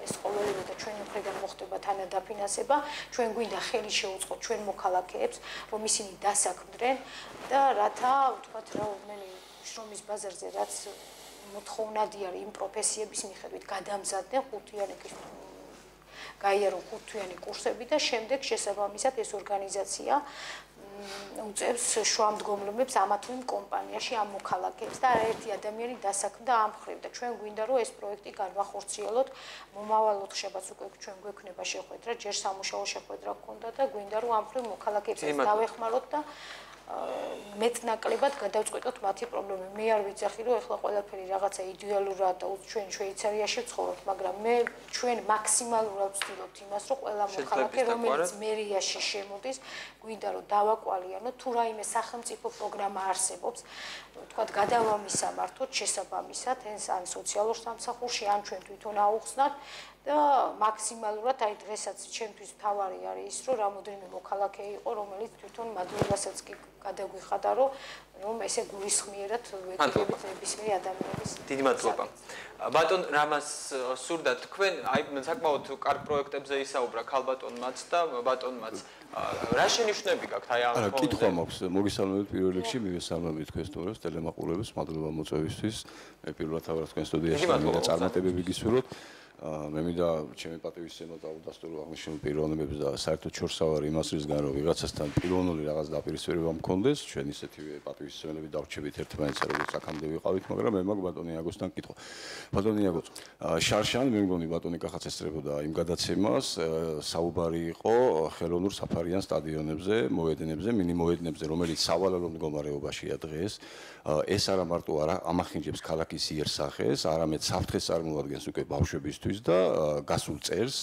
ეს ყოველივე და ჩვენი მხრიდან მოხდება თანადაფინანსება. ჩვენ გვინდა ხელი შეუწყოთ ჩვენ მოქალაქეებს რომ ისინი დასაქმდნენ და რათა ვთქვათ რაოდენელი შრომის ბაზარზე რაც მოთხოვნადი არის იმ პროფესიების მიხედვით გადამზადდნენ ხუთიანი გაიარო ხუთიანი კურსები და შემდეგ შესაბამისად ეს ორგანიზაცია უწევს შუამდგომლობებს ამა თუ იმ კომპანიაში ამ მოქალაქეებს და არაერთი ადამიანი დასაქმდა ამ ხრივ და ჩვენ გვინდა რომ ეს პროექტი განვახორციელოთ მომავალ ოთხშაბათს უკვე ჩვენ გვექნება შეხვედრა ჯერ სამუშაო შეხვედრა გქონდა და გვინდა რომ ამ ხრივ მოქალაქეებს დავეხმაროთ და მეტნაკლებად გადავწყვეტოთ მათი პრობლემები. მე არ ვიცახი, რომ ეხლა ყველაფერი რაღაცა იდეალურად და ჩვენ შვეიცარიაში ვცხოვრობთ, მაგრამ მე ჩვენ მაქსიმალურად ვცდილობთ იმას, რომ ყველა მოხალხე, რომელიც მერიაში შემოდის, გვინდა რომ დავაკვალიანოთ, თუ რაიმე სახელმწიფო პროგრამა არსებობს, თქვათ გადავამისამართოთ შესაბამისად, ან სოციალურ სამსახურში, ან ჩვენ თვითონ აუხსნათ და მაქსიმალურად აი დღესაც ჩემთვის თავარი არის ის რომ რამოდენიმე მოქალაქე იყო რომელიც თვითონ მადლობასაც კი გადაგვიხადა რომ რომ ესე გულისხმიერად ვეკიდებით ნებისმიერ ადამიანის დიდი მადლობა. ბატონ რამას სურდა თქვენ აი საკმაოდ კარგ პროექტებზე ისაუბრა ქალბატონმაც და ბატონმაც. რა შენიშვნები გაქვთ აი ამ არა კითხვა მაქვს. მოგესალმებით პირველ რიგში მივესალმებით თქვენ სტუმრებს ტელემაყურებელს მადლობა მოწვევისთვის მე პირველად თავად თქვენ სტუდიაში და წარმატებები გისურვოთ მე მინდა ჩემი პატივისცემა დაუდასტურო აღნიშნულ პიროვნებებს და საერთოდ ჩორსავარი იმას რისგან რომ ვიღაცასთან პიროვნული რაღაც დაპირისპირება მქონდეს ჩვენ ისეთივე პატივისცემები დავრჩებით ერთმანეთსა როგორც აქამდე ვიყავით მაგრამ მე მაგ ბატონი აგოსთან კითხო ბატონი აგოს შარშან მე მგონი ბატონი კახაც ესწრებოდა იმ გადაცემას საუბარი იყო ხელოვნურ საფარიან სტადიონებზე მოედნებზე მინი მოედნებზე რომელიც სავალალო მდგომარეობაშია დღეს ეს არა მარტო არა ამახინჯებს ქალაქის იერსახეს არამედ საფრთხეს წარმოადგენს უკვე ბავშვებისთვის და გასულ წელს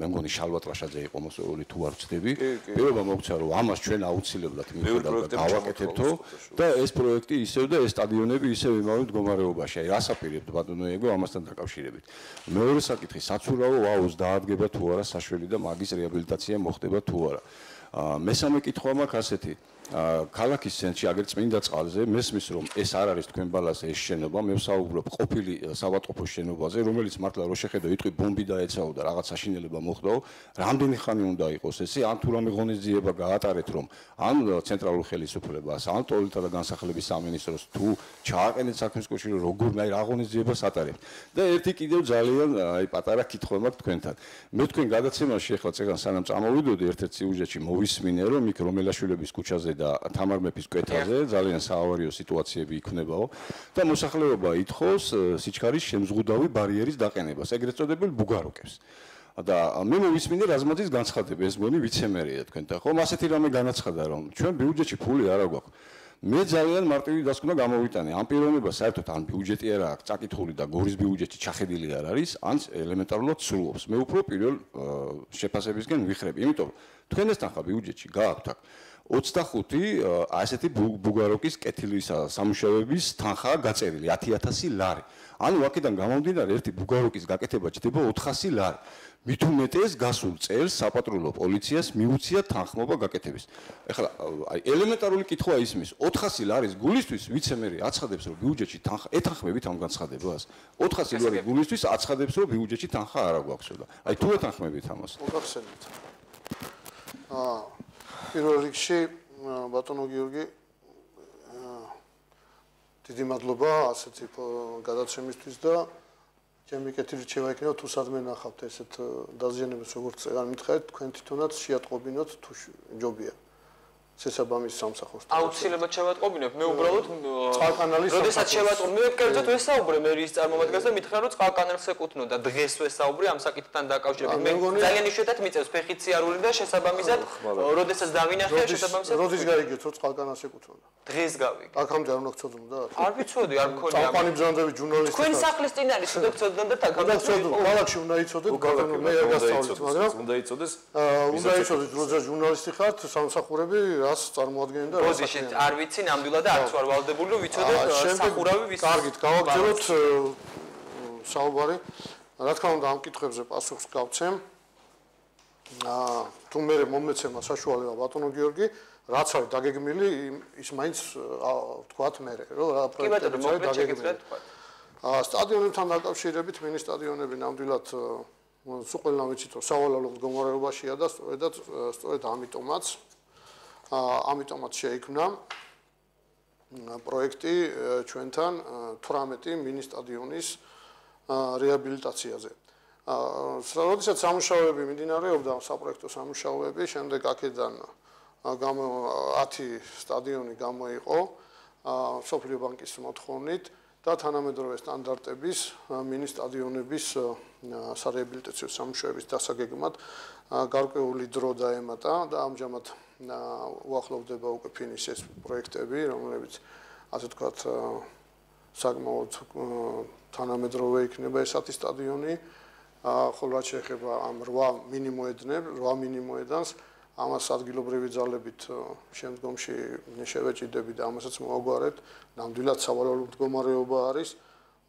მე მგონი შალვატრაშაძე იყო მოსული თუ არ ვცდები. პირობა მოგცა რომ ამას ჩვენ აუცილებლად მივაკეთებთო და ეს პროექტი ისევ და ეს სტადიონები ისევ იმავე მდგომარეობაში. აი რასაპირებთ ბატონო ეგო ამასთან დაკავშირებით. მეორე საკითხი საცურაო აუს დაადგება თუ არა საშველი და მაგის რეაბილიტაცია მოხდება თუ არა. მესამე კითხვა მაქვს ასეთი. ქალაქის ცენტრში აგერ წმინდა წყალზე მესმის რომ ეს არ არის თქვენ ბალას ეს შენობა მე ვსაუბრობ ყოფილი საბატყოფო შენობაზე რომელიც მართლა რო შეხედო იტყვი ბომბი დაეცაო და რაღაც საშინელება მოხდაო რამდენი ხანი უნდა იყოს ესე? ან თუ რამე ღონისძიება გაატარეთ რომ ან ცენტრალურ ხელისუფლებას ან ტოლთა და განსახლების სამინისტროს თუ ჩააყენეთ საქმის კუში რომ როგორ ნაირ აღონისძიებას ატარებთ. და ერთი კიდევ ძალიან აი პატარა კითხვა მაქვს თქვენთან. მე თქვენ გადაცემაში ახლა წეგან სანამ წამოვიდოდი ერთ-ერთ სიუჟეტში მოვისმინე რომ იქ რომელაშვილების ქუჩაზე და თამარ მეფის კვეთაზე ძალიან საავარიო სიტუაციები იქნებაო და მოსახლეობა ითხოვს სიჩქარის შემზღუდავი ბარიერის დაყენებას. ეგრეთ წოდებულ ბუგაროკებს. და მე მოვისმინე რაზმაძის განცხადება ეს მგონი ვიცემერია თქვენთან ხომ ასეთი რამე განაცხადა რომ ჩვენ ბიუჯეტში ფული არ აქვს მე ძალიან მარტივი დასკვნა გამოვიტანე. ამ პიროვნებას საერთოდ ამ ბიუჯეტი არ აქვს წაკითხული და გორის ბიუჯეტი ჩახედილი არ არის ან ელემენტარულად სრულობს მე უფრო პირველ შეფასებისგან ვიხრები იმიტომ თქვენ ესთან ხა ბიუჯეტში გააქვთ აქ 25 ასეთი ბუგაროკის კეთილის სამუშაოების თანხა გაწერილი 10000 ლარი. ანუ აქედან გამომდინარე ერთი ბუგაროკის გაკეთება ჯდება 400 ლარი. მით უმეტეს გასულ წელს საპატრულო პოლიციას მიუწია თანხმობა გაკეთების. ეხლა აი ელემენტარული კითხვა ისმის 400 ლარის გულისთვის ვიცემერი აცხადებს რომ ბიუჯეტში თანხა ეთანხმებით ამ განცხადებას. 400 ლარი გულისთვის აცხადებს რომ ბიუჯეტში თანხა არ აქვს და აი თუ ეთანხმებით ამას. მოხსენეთ. აა პირველ რიგში ბატონო გიორგი დიდი მადლობა ასეთი გადაცემისთვის და ჩემი კეთილი რჩევა იქნება თუ სადმე ნახავთ ესეთ დაზიანებას როგორც წეგან მითხარით თქვენ თვითონაც შეატყობინოთ თუ ჯობია შესაბამის სამსახურს. აუცილებლად შევატყობინებ. მე უბრალოდ წყალკანალის როდესაც შევატყობ, მე კერძოდ ვესაუბრე მერის წარმომადგენელს და მითხრა რომ წყალკანალს ეკუთვნო და დღეს ვესაუბრე ამ საკითხთან დაკავშირებით. მე მე ძალიან იშვიათად მიწევს ფეხით სიარული და შესაბამისად როდესაც დავინახე როდის შესაბამისად როდის გაიგეთ რომ წყალკანას ეკუთვნოდა? დღეს გავიგე. აქამდე არ უნდა გწოდნოდა? არ ვიცოდი, არ მქონია. წამყვანი ბრძანდები ჟურნალისტი. თქვენ სახლის წინ არის და გწოდნან და უნდა გწოდნო, ქალაქში უნდა იცოდეთ, გაგონო მე არ გასწავლით, მაგრამ უნდა იცოდეს აა, უნდა იცოდეთ, როცა ჟურნალისტი ხართ, სამსახურები რას წარმოადგენენ და რას ბოდი შე არ ვიცი ნამდვილად და არც ვარ ვალდებული რომ ვიცოდე აა, შემდეგ სახურავი ვის კარგით, გავაგზავნოთ აა, საუბარი. რა თქმა უნდა, ამ კითხვებზე პასუხს გავცემ. აა, თუ მე მომეცემა საშუალება ბატონო გიორგი, რაც არის დაგეგმილი, ის მაინც ვთქვათ მე, რომ რა პროექტები დაგეგმილი. აა, სტადიონებთან დაკავშირებით მინი სტადიონები ნამდვილად სულ ყველამ ვიცით, რომ სავალალო მდგომარეობაშია და სწორედაც სწორედ ამიტომაც ამიტომაც შეიქმნა პროექტი ჩვენთან აა, 18 მინი სტადიონის რეაბილიტაციაზე. აა, როდესაც სამუშაოები მიმდინარეობდა, საპროექტო სამუშაოები, შემდეგ აქედან აა, გამო 10 სტადიონი გამოიყო აა, სოფლიო ბანკის მოთხოვნით და თანამედროვე სტანდარტების მინი სტადიონების სარეაბილიტაციო სამუშაოების დასაგეგმად გარკვეული დრო დაემატა და ამჟამად უახლოვდება უკვე ფინიშის პროექტები, რომლებიც ასე ვთქვათ საკმაოდ თანამედროვე იქნება ეს 10 სტადიონი. ხოლო რაც შეეხება ამ 8 მინიმოედნებს, 8 მინიმოედანს, ამას ადგილობრივი ძალებით შემდგომში შევეჭიდები და ამასაც მოაგვარებთ. ნამდვილად სავალალო მდგომარეობა არის.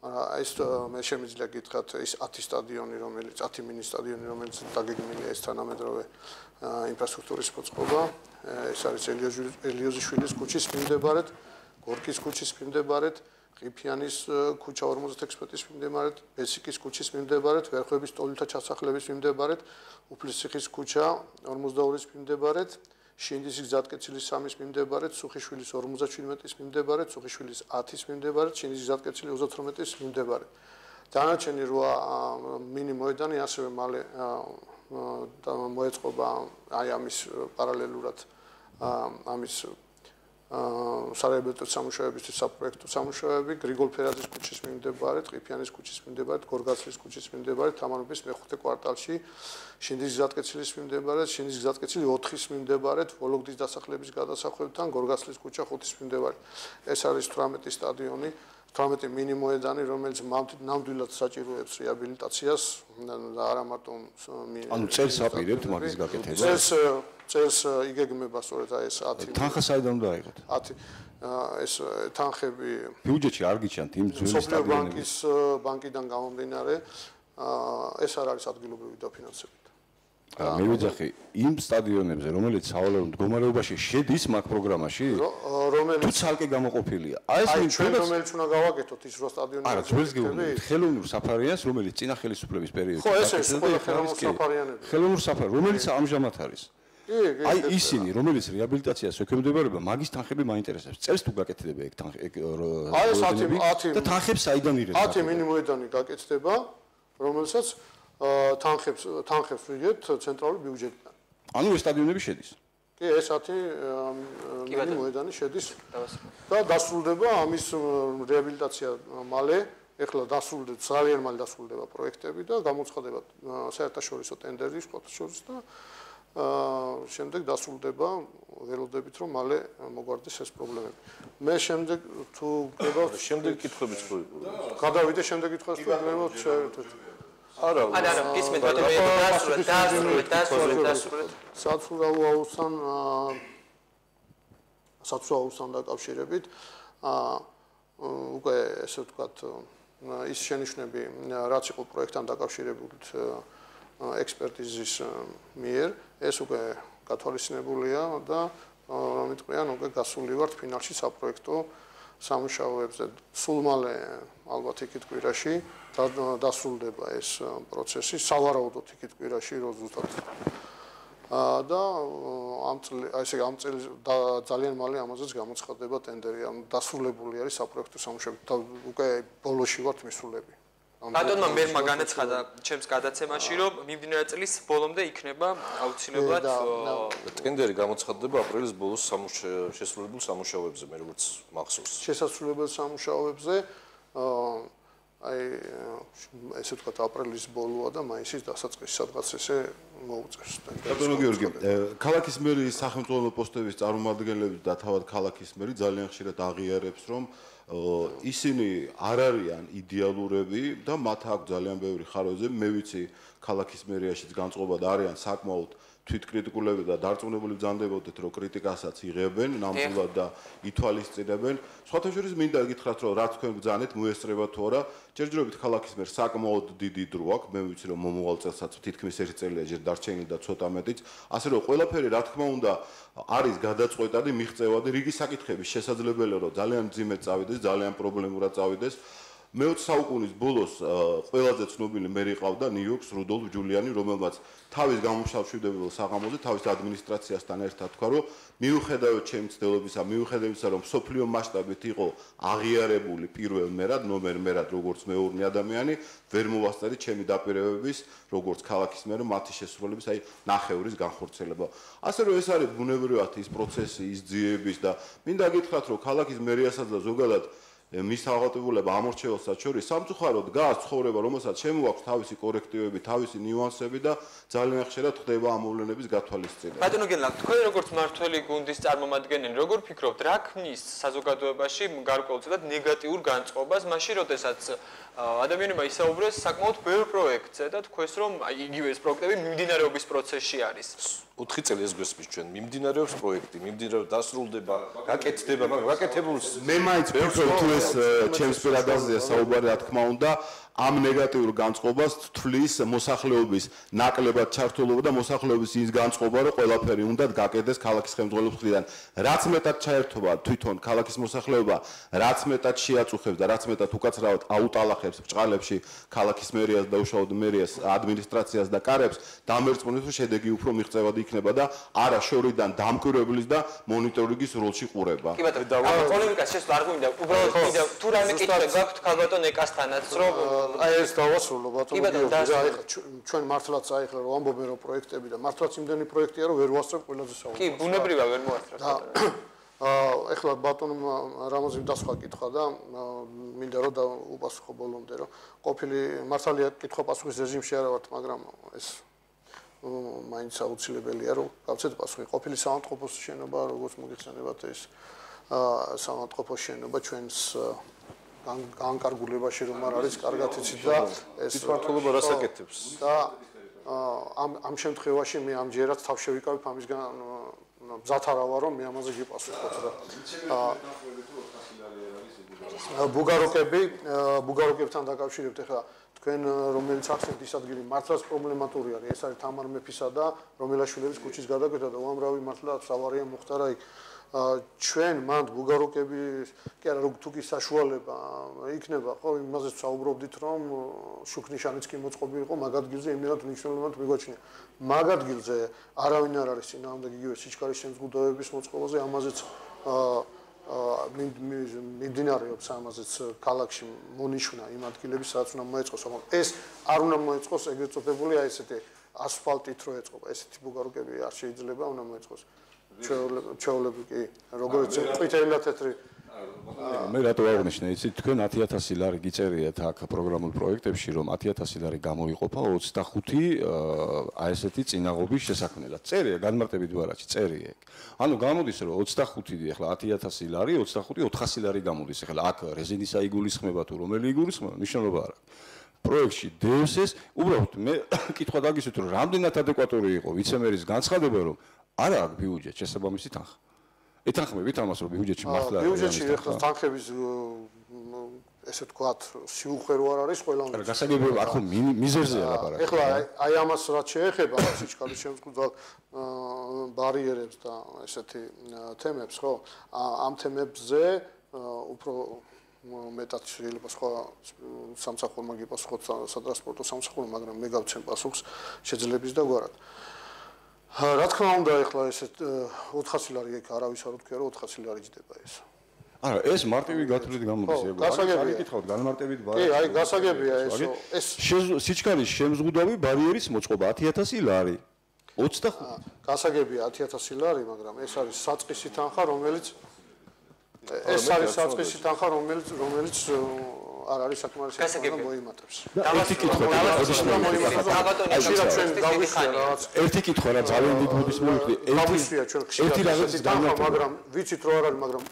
ეს აა, მე შემიძლია გითხრათ, ეს 10 სტადიონი, რომელიც 10 მინი სტადიონი, რომელიც დაგეგმილია ეს თანამედროვე აა, ინფრასტრუქტურის მოწყობა. ეს არის ელიოზი- ელიოზიშვილის ქუჩის მიმდებარედ, გორკის ქუჩის მიმდებარედ, ყიფიანის აა, ქუჩა 56-ის მიმდებარედ, ბესიკის ქუჩის მიმდებარედ, ვერხვების ტოლთა ჩასახლების მიმდებარედ, უფლისციხის ქუჩა 42-ის მიმდებარედ, შინდის გზატკეცილის 3-ის მიმდებარედ, სუხიშვილის 57-ის მიმდებარედ, სუხიშვილის 10-ის მიმდებარედ, შინდის გზატკეცილის 38-ის მიმდებარედ. დანარჩენი 8 მინი მოედანი ასევე მალე მოეწყობა აი ამის პარალელურად ამის სარეაბილიტო სამუშაოებისთვის საპროექტო სამუშაოები გრიგოლ ფერაძის ქუჩის მიმდებარედ, ყიფიანის ქუჩის მიმდებარედ, გორგასლის ქუჩის მიმდებარედ, თამანობის მეხუთე კვარტალში, შინდის გზატკეცილის მიმდებარედ, შინდის გზატკეცილი 4-ის მიმდებარედ, ვოლოგდის დასახლების გადასახლებთან, გორგასლის ქუჩა 5-ის მიმდებარედ. ეს არის 18 სტადიონი, 18 მინიმოედანი, რომელიც ნამდვილად საჭიროებს რეაბილიტაციას და არა მარტო ანუ წელს აპირებთ მაგის გაკეთებას? წელს წელს იგეგმება სწორედ აი ეს 10 თანხა საიდან უნდა აიღოთ? 10 აა, ეს თანხები ბიუჯეტში არ გიჩანთ იმ ძველი სტადიონების ბანკის ბანკიდან გამომდინარე ეს არ არის ადგილობრივი დაფინანსებით. ვიძახი იმ სტადიონებზე რომელიც სავალალო მდგომარეობაში შედის მაგ პროგრამაში რო- აა, თუ რომელიც ცალკე გამოყოფილია. აი ეს ჩვენ რომელიც უნდა გავაკეთოთ ის რო სტადიონი არა ძველს გეუბნებით ხელოვნურ საფარიანს რომელიც წინა ხელისუფლების პერიოდში ხო, ეს ეს გაკეთდა და ყველა ხელოვნურ საფარიანები. ხელოვნურ საფარ რომელიც ამჟამად არის. კი კი აი ისინი რომელიც რეაბილიტაციას ექვემდებარება მაგის თანხები მაინტერესებს. წელს თუ გაკეთდება ეგ რო- აი ეს როდენები 10 და თანხებს საიდან იღებს 10 მინიმოედანი გაკეთდება რომელსაც თანხებს თანხებს ვიღებთ ცენტრალური ბიუჯეტიდან. ანუ ეს სტადიონები შედის კი ეს 10 კი, ბატონო. მინიმოედანი შედის და დასრულდება ამის რეაბილიტაცია მალე ეხლა დასრულდება ძალიან მალე დასრულდება პროექტები და გამოცხადება საერთაშორისო ტენდერი სპორტშორის და აა შემდეგ დასრულდება ველოდებით რომ მალე მოგვარდეს ეს პრობლემები. მე შემდეგ თუ <coughs> გებავთ შემდეგ კითხვებიც ხო იყო გადავიდე შემდეგ კითხვას თუ გებავთ შეერთოთ. არა არა არა გისმენთ ბატონო მე დაასრულეთ დაასრულეთ დაასრულეთ დაასრულეთ საცურაუაუსთან საცურაუასთან დაკავშირებით აა უკვე ესე ვთქვათ ის შენიშვნები რაც იყო პროექტთან დაკავშირებით ექსპერტიზის მიერ ეს უკვე გათვალისწინებულია და აა, მიტყვიან უკვე გასული ვართ ფინალში საპროექტო სამუშაოებზე. სულ მალე ალბათ იქით კვირაში დასრულდება ეს აა, პროცესი. სავარაუდოდ იქით კვირაში რო ზუსტად. აა და აა, ამ წელი აი ესე ამ წელი და- ძალიან მალე ამაზეც გამოცხადდება ტენდერი, ანუ დასრულებული არის საპროექტო სამუშაოები და უკვე ბოლოში ვართ მისულები. ბატონმა მერმა განაცხადა ჩემს გადაცემაში, რომ მიმდინარე წლის ბოლომდე იქნება აუცილებლად ტენდერი გამოცხადდება აპრილის ბოლოს შესრულებულ სამუშაოებზე, მე როგორც მახსოვს. შესაძლებელ სამუშაოებზე აი ესე ვთქვათ აპრილის ბოლოა და მაისის დასაწყისი სადღაც ესე მოუწევს. ბატონო გიორგი, ქალაქის მერის სახელმწიფო პოსტების წარმომადგენლები და თავად ქალაქის მერი ძალიან ხშირად აღიარებს, რომ ისინი არ არიან იდეალურები და მათ აქვს ძალიან ბევრი ხაროზე. მე ვიცი, ქალაქის მერიაშიც განწყობა და არიან საკმაოდ თვითკრიტიკულები და დარწმუნებული ბრძანდებოდეთ, რომ კრიტიკასაც იღებენ ნამდვილად და ითვალისწინებენ. სხვათა შორის მინდა გითხრათ, რომ რაც თქვენ ბრძანეთ, მოესწრება თუ არა, ჯერჯერობით ქალაქის მიერ საკმაოდ დიდი დრო აქვს. მე ვიცი, რომ მომავალ წელსაც თითქმის ერთი წელია ჯერ დარჩენილი და ცოტა მეტიც. ასე რომ ყველაფერი რა თქმა უნდა არის გადაწყვეტა და მიღწევადი რიგი საკითხების შესაძლებელია, რომ ძალიან ძიმედ წავიდეს, ძალიან პრობლემურად წავიდეს. მე-20 საუკუნის ბოლოს ყველაზე ცნობილი მერი ყავდა ნიუ-იორკს რუდოლფ ჯულიანი, რომელმაც თავის გამომშალშვიდებელ საღამოზე თავის ადმინისტრაციასთან ერთად თქვა, რომ მიუხედავად ჩემი ცდილობისა, მიუხედავად იმისა, რომ სოფლიო მასშტაბით იყო აღიარებული პირველ მერად, ნომერ მერად, როგორც მეურნე ადამიანი, ვერ მოვასწარი ჩემი დაპირებების, როგორც ქალაქის მერე, მათი შესრულების, აი, ნახევრის განხორციელება. ასე რომ ეს არის ბუნებრივად ის პროცესი, ის ძიების და მინდა გითხრათ, რომ ქალაქის მერიასაც და ზოგადად მის აღატებულება ამორჩეველსაც შორის სამწუხაროდ გას ცხოვრება, რომელსაც შემოაქვს თავისი კორექტივები, თავისი ნიუანსები და ძალიან ხშირად ხდება ამოვლენების გათვალისწინება. ბატონო გენლა, თქვენ როგორც მართველი გუნდის წარმომადგენელი, როგორ ფიქრობთ, რა ქმნის საზოგადოებაში გარკვეულწილად ნეგატიურ განწყობას, მაშინ როდესაც ადამიანებმა ისაუბრეს საკმაოდ ბევრ პროექტზე და თქვეს რომ იგივე ეს პროექტები მიმდინარეობის პროცესში არის. 4 წელი ეს გვესმის ჩვენ მიმდინარეობს პროექტი, მიმდინარეობს დასრულდება, გაკეთდება, მაგრამ გაკეთებულს მე მაინც ვფიქრობ თუ ეს ჩემს პირადაზეა საუბარი, რა თქმა უნდა, ამ ნეგატიურ განწყობას თვლის მოსახლეობის ნაკლებად ჩართულობა და მოსახლეობის ის განწყობა, რომ ყველაფერი უნდა გაკეთდეს ქალაქის ხელმძღვანელობის მხრიდან. რაც მეტად ჩაერთობა თვითონ ქალაქის მოსახლეობა, რაც მეტად შეაწუხებს და რაც მეტად უკაცრავად აუტალახებს ბჭყალებში ქალაქის მერიას და უშუალოდ მერიას ადმინისტრაციას და კარებს, დამერწმუნეთ, რომ შედეგი უფრო მიღწევადი იქნება და არა შორიდან დამკვირვებლის და მონიტორინგის როლში ყურება. კი ბატონო, პოლემიკას შესვლა არ გვინდა. უბრალოდ კიდე თუ რამე კითხვა გაქვთ ქალბატონ ეკასთანაც, რომ აი ეს დავასრულო ბატონო გიორგი აი ჩვენ მართლაც აი ხლა რომ ამბობენ რომ პროექტები და მართლაც იმდენი პროექტია რომ ვერ ვასწრებ ყველაზე საუბარს კი ბუნებრივია ვერ მოასწრებ <coughs> აა ეხლა ბატონმა რამაზი დასხვა კითხა და მინდა რომ დაუპასუხო ბოლომდე რომ ყოფილი მართალია კითხვა პასუხის რეჟიმში არა ვართ მაგრამ ეს მაინც აუცილებელია რომ გავცეთ პასუხი. ყოფილი სამართყოფოს შენობა როგორც მოგიხსენებათ ეს აა სამართყოფოს შენობა ჩვენს განკარგულებაში რომ არ არის კარგად იცით და ეს თვითმართველობა რას აკეთებს და ამ ამ შემთხვევაში მე ამჯერად თავ შევიკავებ ამისგან მზად არა ვარ რომ მე ამაზე გიპასუხოთ და ბუგაროკები ბუგაროკებთან დაკავშირებთ ახლა თქვენ რომელიც ახსენეთ ის ადგილი მართლაც პრობლემატური არის. ეს არის თამარ მეფისა და რომელაშვილების ქუჩის გადაკვეთა და უამრავი მართლა სავარია მოხდარა იქ ჩვენ მანდ ბულგაროკები კი არა თუ კი საშუალება იქნება ხო? იმაზე საუბრობდით რომ შუქნიშანიც კი მოწყობი იყო მაგ ადგილზე იმენად მნიშვნელოვნად მიგვაჩნია. მაგ ადგილზე არავინ არ არის წინააღმდეგ იგივე სიჩქარის შემზღუდვების მოწყობაზე ამაზეც მიმდინარეობს ამაზეც ქალაქში მონიშნა იმ ადგილების სადაც უნდა მოეწყოს. მაგრამ ეს არ უნდა მოეწყოს ეგრეთ წოდებული აი ესეთი ასფალტით რო ეწყობა ესეთი ბულგაროკები არ შეიძლება უნდა მოეწყოს ჩაოლები კი როგორც ყვითელი თეთრი. მე რატო აღნიშნე იცი თქვენ 10000 ლარი გიწერიათ აქ პროგრამულ პროექტებში რომ 10000 ლარი გამოიყოფა 25 აი ესეთი წინაღობის შესაქმნელად. წერია განმარტებით ვარაჩი წერია ეგ. ანუ გამოდის რომ 25-დი ახლა 10000 ლარი 25 400 ლარი გამოდის. ახლა აქ რეზინისა იგულისხმება თუ რომელი იგულისხმება ნიშნულობა არა პროექტში დევსეს უბრალოდ მე <coughs> კითხვა დაგისვით რომ რამდენად ადეკვატური იყო ვიცემერის განცხადება რომ არა აქვს ბიუჯეტ შესაბამისი თანხა. ეთანხმებით ამას რომ ბიუჯეტში მართლა ბიუჯეტში ახლა თანხების ესე ვთქვათ სიუხვე რო არ არის ყველამ. არა გასაგებია ახო მიზერზეა ლაპარაკი. ახლა აი ამას რაც შეეხება სიჩქარის შემზღუდვა ბარიერებს და ესეთი თემებს ხო ამ თემებზე უფრო მეტად შეიძლება სხვა სამსახურმა გიპასუხოთ სატრანსპორტო სამსახურმა მაგრამ მე გავცემ პასუხს შეძლების და გვარად. რა თქმა უნდა ეხლა ეს 400 ლარი ეგ არავის არ უთქია რომ 400 ლარი ჯდება ეს არა, ეს მარტივი გათვლით გამოდის ეგ. გასაგებია. გითხავთ, განმარტებით ბარი. კი, აი, გასაგებია ეს. ეს სიჩქარის შემზღუდავი ბარიერის მოწყობა 10000 ლარი. 25 გასაგებია 10000 ლარი, მაგრამ ეს არის საწყისი თანხა, რომელიც ეს არის საწყისი თანხა, რომელიც რომელიც არ არის საკმარისი გასაგებია. მოიმატებს. ერთი კითხვა ერთი კითხვა რა ძალიან დიდ ბუდის მოიხდი გავისვია ჩვენ ერთი რაღაცის განმარტება მაგრამ ვიცით რო არ არის მაგრამ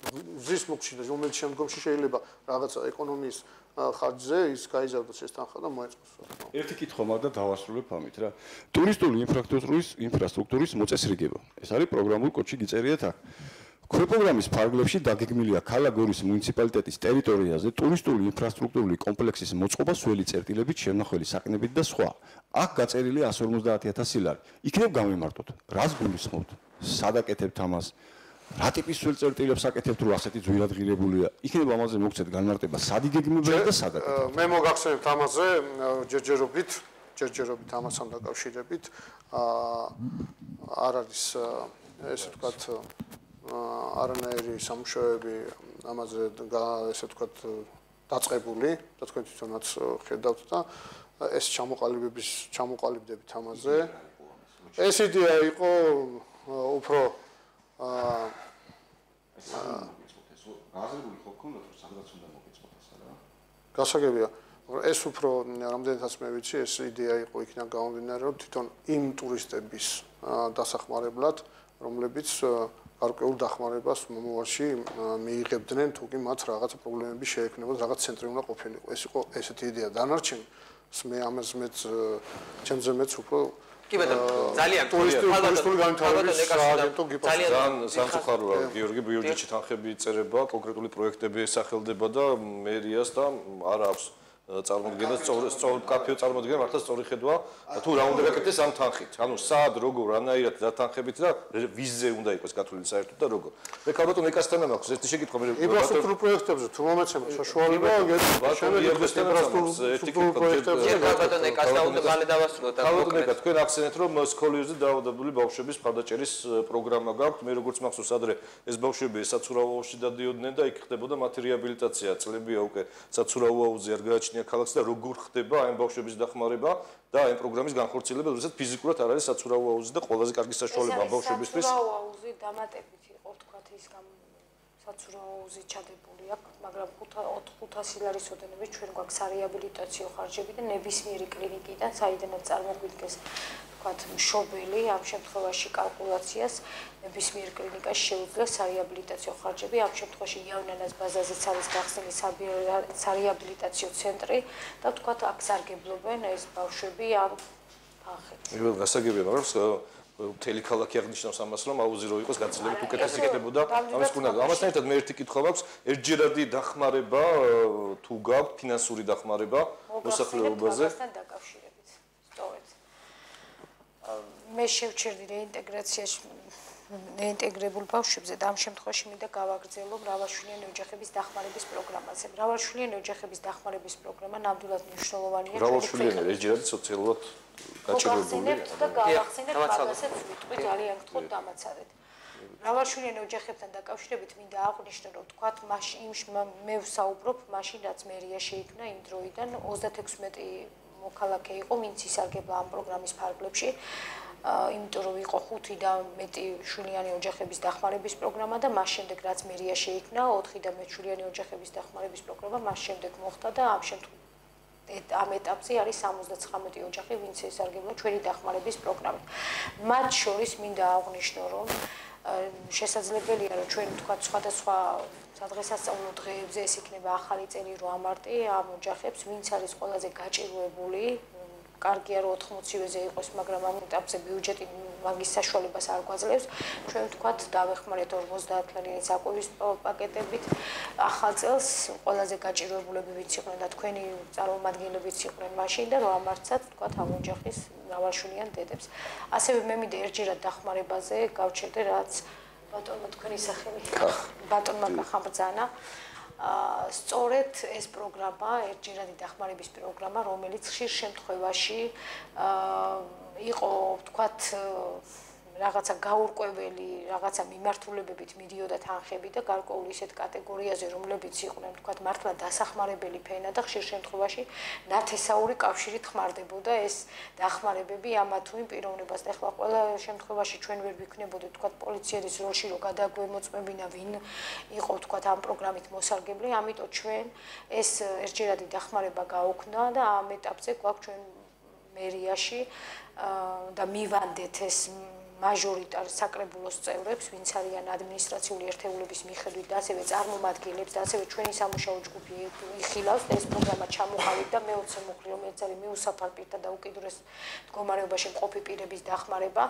ზის მუქში და რომელიც შემდგომში შეიძლება რაღაცა ეკონომიის ხარჯზე ის გაიზარდოს ეს თანხა და მოეწყოს. ერთი კითხვა მაგდა დავასრულებ ამით რა. ტურისტული ინფრასტრუქტურის ინფრასტრუქტურის მოწესრიგება. ეს არის პროგრამული კოჩი გიწერიათ აქ. ქვეპროგრამის ფარგლებში დაგეგმილია ქალაგორის მუნიციპალიტეტის ტერიტორიაზე ტურისტული ინფრასტრუქტურული კომპლექსის მოწყობა სველი წერტილებით, შემნახველი საყნებით და სხვა. აქ გაწერილია 150000 ლარი. იქნებ გამიმარტოთ. რას გულისხმობთ? სადაკეთებთ ამას? რა ტიპის სველ წერტილებს აკეთებთ, რომ ასეთი ძვირად ღირებულია? იქნებ ამაზე მოგცეთ განმარტება, სადი გეგმებია და სადაკეთებთ? მე მოგახსენებთ ამაზე ჯერჯერობით, ჯერჯერობით ამასთან დაკავშირებით. აა არ არის ესე ვთქვათ არანაირი სამუშაოები ამაზე ესე ვთქვათ დაწყებული და თქვენ თვითონაც ხედავთ და ეს ჩამოყალიბების ჩამოყალიბდებით ამაზე. ეს იდეა იყო უფრო აა გაზრებული ხო ქონდათ რომ სადღაც უნდა მოგეწყოთ ასა რა? გასაგებია. ეს უფრო რამდენადაც მე ვიცი ეს იდეა იყო იქიდან გამომდინარე რომ თვითონ იმ ტურისტების დასახმარებლად რომლებიც გარკვეულ დახმარებას მომავალში მიიღებდნენ თუ კი მათ რაღაც პრობლემები შეექმნებოდა რაღაც ცენტრი უნდა ყოფილიყო. ეს იყო ესეთი იდეა. დანარჩენ მე ამას მეც ჩემზე მეც უფრო კი ბატონო ძალიან ტურისტული განვითარების აგენტო გიპოს ძალიან სამწუხაროა. გიორგი ბიურჯეტში თანხები წერება კონკრეტული პროექტები ესახელდება და მერიას და არ აქვს წარმოდგენა სწორ სწორ კაფეო წარმოდგენა მართლა სწორი ხედვა. თუ რა უნდა გაკეთდეს ამ თანხით ანუ სად როგორ რანაირად დათანხებით და ვიზზე უნდა იყოს გათვლილი საერთოდ და როგორ. მე ქალბატონ ეკასთან მაქვს ერთი შეკითხვა მე ინფრასტრუქტურულ პროექტებზე თუ მომეცემ საშუალება ბატონი ინფრასტრუქტურულ პროექტებზე. ქალბატონ ეკასთან უნდა მალე დავასრულოთ და ქალბატონ ეკა თქვენ ახსენეთ რომ სკოლიოზე დაავადებული ბავშვების ფარდაჭერის პროგრამა გაქვთ. მე როგორც მახსოვს ადრე ეს ბავშვები საცურაოში დადიოდნენ და იქ ხდებოდა მათი რეაბილიტაცია. წლებია უკვე საცურაოზე არ გააჩნია გააჩნია ქალაქს და როგორ ხდება აი ამ ბავშვების დახმარება და აი პროგრამის განხორციელება, როდესაც ფიზიკურად არ არის საცურაო აუზი და ყველაზე კარგი საშუალება ამ ბავშვებისთვის. საცურაო აუზი დამატებით იყო თქვათ ის გამ საცურაო აუზი ჩადებული აქვს, მაგრამ 500 ლარის ოდენობით ჩვენ გვაქვს რეაბილიტაციო ხარჯები და ნებისმიერი კლინიკიდან საიდანაც წარმოგვიდგეს ვთქვათ, მშობელი ამ შემთხვევაში კალკულაციას ნებისმიერ კლინიკაში შეუძლია სარეაბილიტაციო ხარჯები, ამ შემთხვევაში იავნანას ბაზაზეც არის გახსნილი სარეაბილიტაციო ცენტრი და ვთქვათ, აქ სარგებლობენ ეს ბავშვები ამ ფახით. მე გასაგებია, მაგრამ მთელი ქალაქი აღნიშნავს ამას, რომ აუზი რო იყოს გაცილებით უკეთესი იქნებოდა. ამას უნდა ამასთან ერთად მე ერთი კითხვა მაქვს, ერთჯერადი დახმარება თუ გაქვთ ფინანსური დახმარება მოსახლეობაზე? მოსახლეობასთან დაკავშირებით. სწორედ. მე შევჩერდი რეინტეგრაციაში რეინტეგრებულ ბავშვებზე და ამ შემთხვევაში მინდა გავაგრძელო მრავალშვილიანი ოჯახების დახმარების პროგრამაზე. მრავალშვილიანი ოჯახების დახმარების პროგრამა ნამდვილად მნიშვნელოვანია. მრავალშვილიანი რეჯერად სოციალურად გაჭირვებულია და გავახსენებ მაგასაც ვიტყვი ძალიან გთხოვთ დამაცადეთ. მრავალშვილიანი ოჯახებთან დაკავშირებით მინდა აღვნიშნო რომ თქვათ მაშინ მე ვსაუბრობ მაშინ რაც მერია შეიქმნა იმ დროიდან 36 მოქალაქე იყო ვინც ისარგებლა ამ პროგრამის ფარგლებში იმიტომ რომ იყო 5 და მეტი შვილიანი ოჯახების დახმარების პროგრამა და მას შემდეგ რაც მერია შეიქმნა 4 და მეტი შვილიანი ოჯახების დახმარების პროგრამა მას შემდეგ მოხდა და ამ შემთხვევაში ამ ეტაპზე არის 79 ოჯახი ვინც ესარგებლა ჩვენი დახმარების პროგრამით. მათ შორის მინდა აღვნიშნო რომ შესაძლებელია რომ ჩვენ თქვა სხვადასხვა სადღესასწაულო დღეებზე ეს იქნება ახალი წელი 8 მარტი ამ ოჯახებს ვინც არის ყველაზე გაჭირვებული კარგია რომ 80-ზე იყოს, მაგრამ ამ ეტაპზე ბიუჯეტი მაგის საშუალებას არ გვაძლევს. ჩვენ ვთქვათ, დავეხმარეთ 50-ლიანი საკვების პაკეტებით. ახალ წელს ყველაზე გაჭირვებულები ვინც იყვნენ და თქვენი წარმომადგენლებიც იყვნენ მაშინ და რომ ამარცათ, ვთქვათ, ამ ოჯახის მრავალშვილიან დედებს. ასევე მე მინდა ერთჯერად დახმარებაზე გავჩერდე, რაც ბატონო თქვენი სახელი. ბატონმა გახამბძანა. სწორედ ეს პროგრამა, ერთჯერადი დახმარების პროგრამა, რომელიც ხშირ შემთხვევაში იყო, ვთქვათ, რაღაცა გაურკვეველი, რაღაცა მიმართულებებით მიდიოდა თანხები და გარკვეული ისეთ კატეგორიაზე, რომლებიც იყვნენ, თქვათ, მართლა დასახმარებელი ფენა და ხშირ შემთხვევაში ნათესაური კავშირი ხმარდებოდა ეს დახმარებები ამა თუ იმ პიროვნებას. ეხლა ყველა შემთხვევაში ჩვენ ვერ ვიქნებოდით, თქვათ, პოლიციის როლში რომ გადაგვემოწმებინა ვინ იყო, თქვათ, ამ პროგრამით მოსარგებლე, ამიტომ ჩვენ ეს ერთჯერადი დახმარება გაუქნა და ამ ეტაპზე გვაქვს ჩვენ მერიაში და მივანდეთ ეს მაჟორიტარ საკრებულოს წევრებს, ვინც არიან ადმინისტრაციული ერთეულების მიხედვით და ასევე წარმომადგენლებს და ასევე ჩვენი სამუშაო ჯგუფი იხილავს ეს პროგრამა ჩამოყალიბდა და მეოცე მუხლი რომელიც არის მიუსაფარ პირთა და უკიდურეს მდგომარეობაში მყოფი პირების დახმარება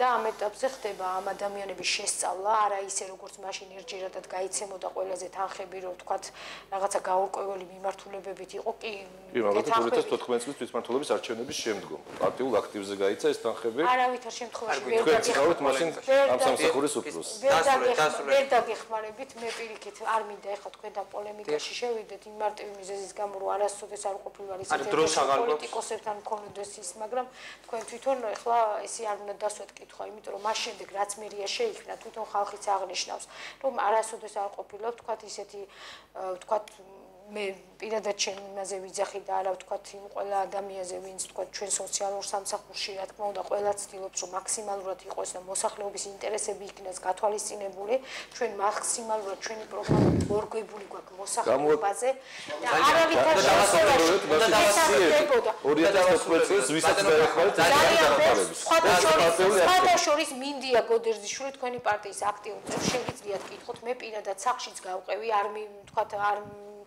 და ამ ეტაპზე ხდება ამ ადამიანების შესწავლა, არა ისე როგორც მაშინ ერთჯერადად გაიცემოდა ყველაზე თანხები, რომ თქვათ რაღაცა გაურკვეველი მიმართულებებით იყო კი პირველად 2014 წლის თვითმმართველობის არჩევნების შემდგომ პარტიულ აქტივზე გაიცა ეს თანხები. არავითარ შემთხვევაში ვერ თქვენ წავით მაშინ ამ სამსახურის უფროს. ვერ დაგეხმარებით მე პირიქით არ მინდა ეხლა თქვენთან პოლემიკაში შევიდეთ იმ მარტივი მიზეზის გამო რომ არასოდეს არ ყოფილა ის პოლიტიკოსებთან მქონდეს ის მაგრამ თქვენ თვითონ ეხლა ესე არ უნდა დასვეთ კითხვა იმიტომ რომ მას შემდეგ რაც მერია შეიქმნა თვითონ ხალხიც აღნიშნავს რომ არასოდეს არ ყოფილა თქვა ისეთი თქვა მე პირადად ჩემ იმაზე ვიძახი და არა ვთქვათ იმ ყველა ადამიანზე ვინც თქვა ჩვენ სოციალურ სამსახურში რა თქმა უნდა ყველა ცდილობს რომ მაქსიმალურად იყოს და მოსახლეობის ინტერესები იქნას გათვალისწინებული ჩვენ მაქსიმალურად ჩვენი პროგრამები მორგვებული გვაქვს მოსახლეობაზე და არავითარ დავასრულებოდა 2015 წელს ვისაც დაეხმარეთ სხვათა შორის მინდია გოდერძიშვილი თქვენი პარტიის აქტიური წევრი შეგიძლიათ კითხოთ მე პირადად სახშიც გავყევი არ მე თქვა არ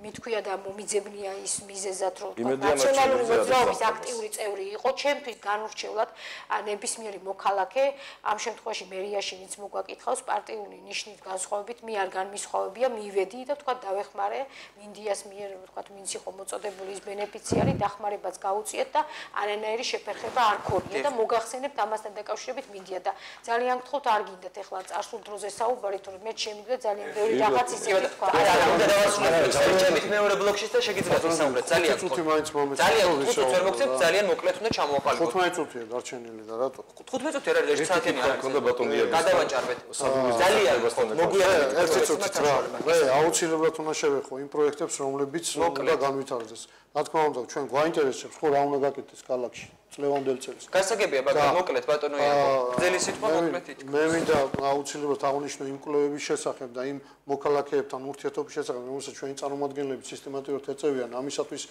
მithქვია და მომიძებნია ის მიზეზად რომ ნაციონალური მოძრაობის აქტიური წევრი იყო ჩემთვის განურჩევლად ნებისმიერი მოქალაქე ამ შემთხვევაში მერიაში ვინც მოგვაკითხავს პარტიული ნიშნით განსხვავებით მე არ განმისხვავებია მივედი და თქვა დავეხმარე მინდიას მიერ თქვა ვინც იყო მოწოდებული ის ბენეფიციარი დახმარებაც გაუწიეთ და არანაირი შეფერხება არ ქონია და მოგახსენებთ ამასთან დაკავშირებით მინდია და ძალიან გთხოვთ არ გინდათ ეხლა წარსულ დროზე საუბარი თორემ მე შემიძლია ძალიან ბევრი რაღაც ისე თქვა არა უნდა დავასრულოთ შეგებით მეორე ბლოკშიც და შეგიძლიათ ვისაუბროთ ძალიან წუთი მაინც მომეწონა ძალიან წუთი ვერ მოგცემ ძალიან მოკლედ უნდა ჩამოვაყალიბოთ 15 წუთია დარჩენილი და რატო? 15 წუთი არა 1 საათი არა კონდა ბატონია გადავაჭარბეთ. ძალიან მოგვიყვება 1 წუთით რა მე აუცილებლად უნდა შევეხო იმ პროექტებს რომლებიც უნდა განვითარდეს რა თქმა უნდა ჩვენ გვაინტერესებს ხო რა უნდა გაკეთდეს კალაქში წლევანდელ წელს. გასაგებია ბატონო მოკლედ ბატონო იაკო ძელი სიტყვა მოკლედ ითქვა მე მინდა აუცილებლად აღნიშნო იმ კლუბების შესახებ და იმ მოქალაქეებთან ურთიერთობის შესახებ რომელსაც ჩვენი წარმომადგენლები სისტემატურად ეწევიან ამისათვის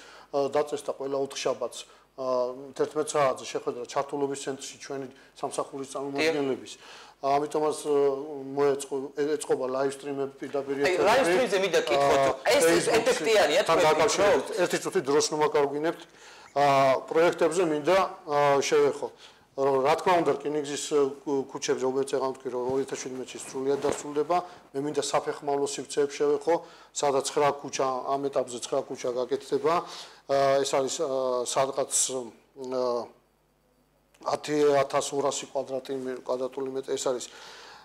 დაწესდა ყველა ოთხშაბათს 11 საათზე შეხვედრა ჩართულობის ცენტრში ჩვენი სამსახურის წარმომადგენლების ამიტომაც მოეწყო ეწყობა ლაივ სტრიმები პირდაპირ ეთერში. აი ლაივ სტრიმზე მინდა კითხოთ. ეს ეფექტიანია თქვენ ერთი წუთი დროს ნომაკარგვინებთ. აა პროექტებზე მინდა შევეხო. რა თქმა უნდა, რკინიგზის ქუჩებზე რომელიც ეგან თქვი რომ 2017 წელს სრულიად დასრულდება, მე მინდა საფეხმავლო სივრცეებს შევეხო, სადაც 9 ქუჩა ამ ეტაპზე 9 ქუჩა გაკეთდება. ეს არის სადღაც აა 10200 კვადრატი კვადრატული მეტრი ეს არის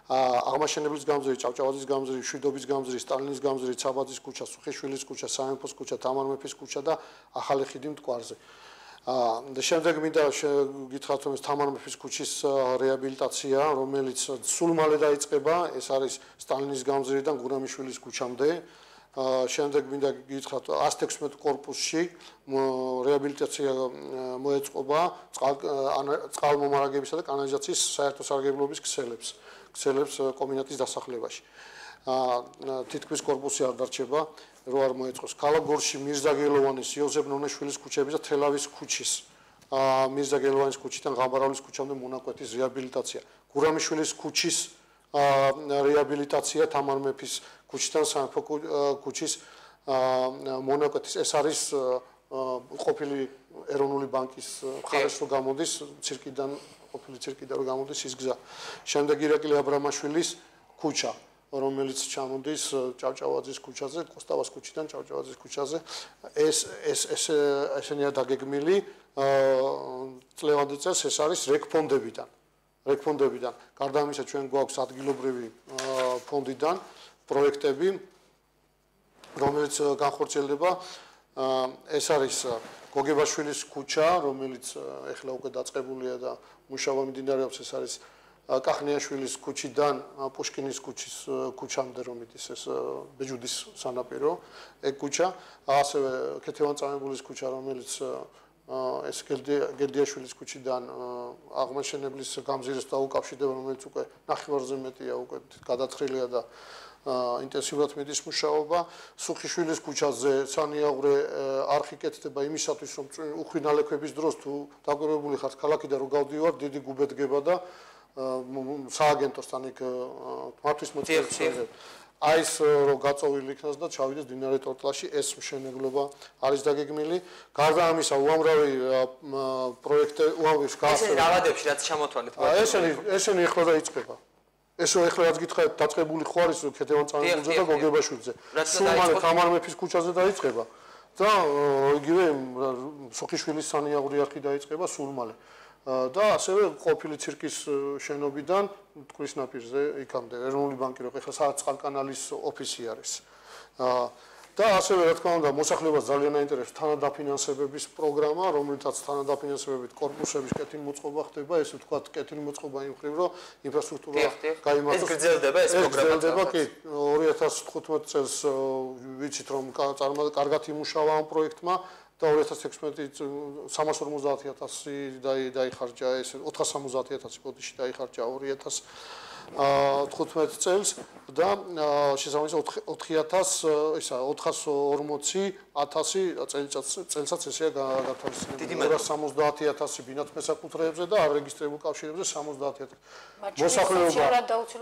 აღმაშენებლის გამზირი, ჭავჭავაძის გამზირი, შვიდობის გამზირი, სტალინის გამზირი, ცაბაძის ქუჩა, სუხიშვილის ქუჩა, სამეფოს ქუჩა, თამარ მეფის ქუჩა და ახალი ხიდი მტკვარზე. აა შემდეგ მინდა გითხრათ რომ ეს თამარ მეფის ქუჩის რეაბილიტაცია, რომელიც სულ მალე დაიწყება, ეს არის სტალინის გამზირიდან გურამიშვილის ქუჩამდე. შემდეგ მინდა გითხრათ 116 корпуსში რეაბილიტაცია მოეწყობა წყალმომარაგებისა და კანალიზაციის საერთო სარგებლობის ქსელებს, ქსელებს კომბინატის დასახლებაში. აა თითქმის корпуსი არ დარჩება, რო არ მოეწყოს. ქალაქგორში მირზაგელოვანის, იოსებ ნონაშვილის ქუჩების და თელავის ქუჩის აა მირზაგელოვანის ქუჩიდან ღაბარავლის ქუჩამდე მონაკვეთის რეაბილიტაცია. გურამიშვილის ქუჩის რეაბილიტაცია თამარ მეფის ქუჩიდან სამეფო ქუჩის მონაკვეთის ეს არის ყოფილი ეროვნული ბანკის მხარეს რო გამოდის ცირკიდან ყოფილი ცირკიდან რო გამოდის ის გზა. შემდეგ ირაკლი აბრამაშვილის ქუჩა რომელიც ჩამოდის ჭავჭავაძის ქუჩაზე, კოსტავას ქუჩიდან ჭავჭავაძის ქუჩაზე. ეს ეს ეს ესენია დაგეგმილი წლევანდელ წელს ეს არის რეკფონდებიდან. რეკფონდებიდან. გარდა ამისა ჩვენ გვაქვს ადგილობრივი ფონდიდან პროექტები რომელიც განხორციელდება ეს არის გოგებაშვილის ქუჩა რომელიც ეხლა უკვე დაწყებულია და მუშაობა მიმდინარეობს. ეს არის კახნიაშვილის ქუჩიდან პუშკინის ქუჩის ქუჩამდე რომ მიდის ეს ბეჯუდის სანაპირო ეგ ქუჩა. ასევე ქეთევან წამებულის ქუჩა რომელიც ეს გელდიაშვილის ქუჩიდან აღმაშენებლის გამზირეს დაუკავშირდება რომელიც უკვე ნახევარზე მეტია უკვე გადატრილია და ინტენსიურად მიდის მუშაობა. სუხიშვილის ქუჩაზე სანიაღვრე არხი კეთდება იმისათვის რომ უხვინალექების დროს თუ დაგვირებული ხართ ქალაქიდან რომ გავდივარ დიდი გუბედგება და სააგენტოსთან იქ მართვის მოწესრიგება აი ეს რომ გაწოვილი იქნას და ჩავიდეს დინარე ტორტლაში ეს მშენებლობა არის დაგეგმილი. გარდა ამისა უამრავი პროექტი უამრავი გასა ეს რავადებში რაც ჩამოთვალეთ ესენი ესენი ახლა დაიწყება ესო ახლა რაც გითხარით დაწყებული ხო არის ქეთევან წამებულზე და გოგებაშვილზე. სულ მალე თამარ მეფის ქუჩაზე დაიწყება. და იგივე სოხიშვილის სანიაღური არქი დაიწყება სულ მალე და ასევე ყოფილი ცირკის შენობიდან ტყვის ნაპირზე იქამდე ეროვნული ბანკი რო ხა სადაც წყალკანალის ოფისი არის და ასევე რა თქმა უნდა მოსახლეობას ძალიან აინტერესებს თანადაფინანსებების პროგრამა, რომლითაც თანადაფინანსებით корпуსების კეთილმოწყობა ხდება, ესე ვთქვათ, კეთილმოწყობა იმ ხრივ, რომ ინფრასტრუქტურა გამოიმართოს. ეს გრძელდება ეს პროგრამა. გრძელდება კი 2015 წელს ვიცით რომ კარგად იმუშავა ამ პროექტმა და 2016 350000 დაიხარჯა, ეს 470000 კოდში დაიხარჯა 2000 15 წელს და შესაბამისად 4000 ისა 440 1000 წელიწადს წელსაც ესეა გათვალისწინებული 270000 ბინათ მესაკუთრეებზე და არეგისტრირებულ კავშირებზე 70000 მოსახლეობა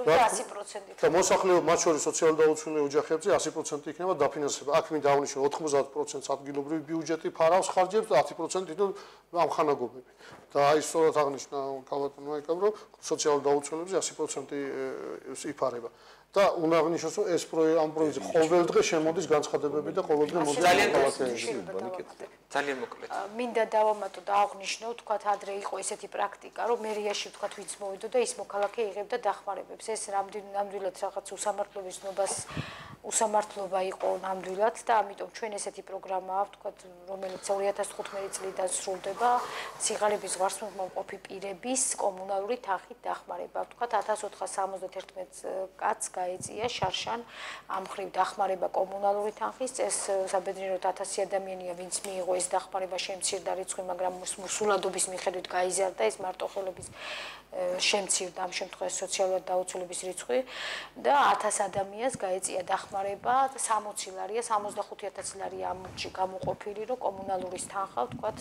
და 100% და მოსახლეობა მათ შორის სოციალურ დაუცველი ოჯახებზე 100% იქნება დაფინანსება. აქ მინდა აღნიშნო 90%-ს ადგილობრივი ბიუჯეტი ფარავს ხარჯებს და 10% თვითონ ამხანაგობები და აი სწორად აღნიშნა კალატონო ეკამ რომ სოციალურ დაუცველებზე 100% ڕۆژی پارێبە და უნდა აღნიშნოს რომ ეს პროექტი ამ პროექტზე ყოველ დღე შემოდის განცხადებები და ყოველ დღე მოდის ძალიან ძალიან მოკლედ. მინდა დავამატო და აღნიშნო, თქვათ ადრე იყო ესეთი პრაქტიკა, რომ მერიაში თქვათ ვიც მოვიდო და ის მოქალაქე იღებდა დახმარებებს. ეს ნამდვილად რაღაც უსამართლობის ნობას უსამართლობა იყო ნამდვილად და ამიტომ ჩვენ ესეთი პროგრამა აქვს, თქვათ, რომელიც 2015 წლიდან სრულდება, ციღალების ზღვარსმყოფი პირების კომუნალური თანხით დახმარება. თქვათ 1471 კაცს გაეწია შარშან ამ ხრივ დახმარება კომუნალური თანხის, ეს საბედნიეროდ 1000 ადამიანია, ვინც მიიღო ეს დახმარება შემცირდა რიცხვი, მაგრამ სულადობის მიხედვით გაიზარდა ეს მარტოხელების შემცირდა ამ შემთხვევაში სოციალურად დაუცველების რიცხვი და 1000 ადამიანს გაეწია დახმარება. 60 ლარია 65000 ლარია ამში გამოყოფილი რომ კომუნალურის თანხა ვთქვათ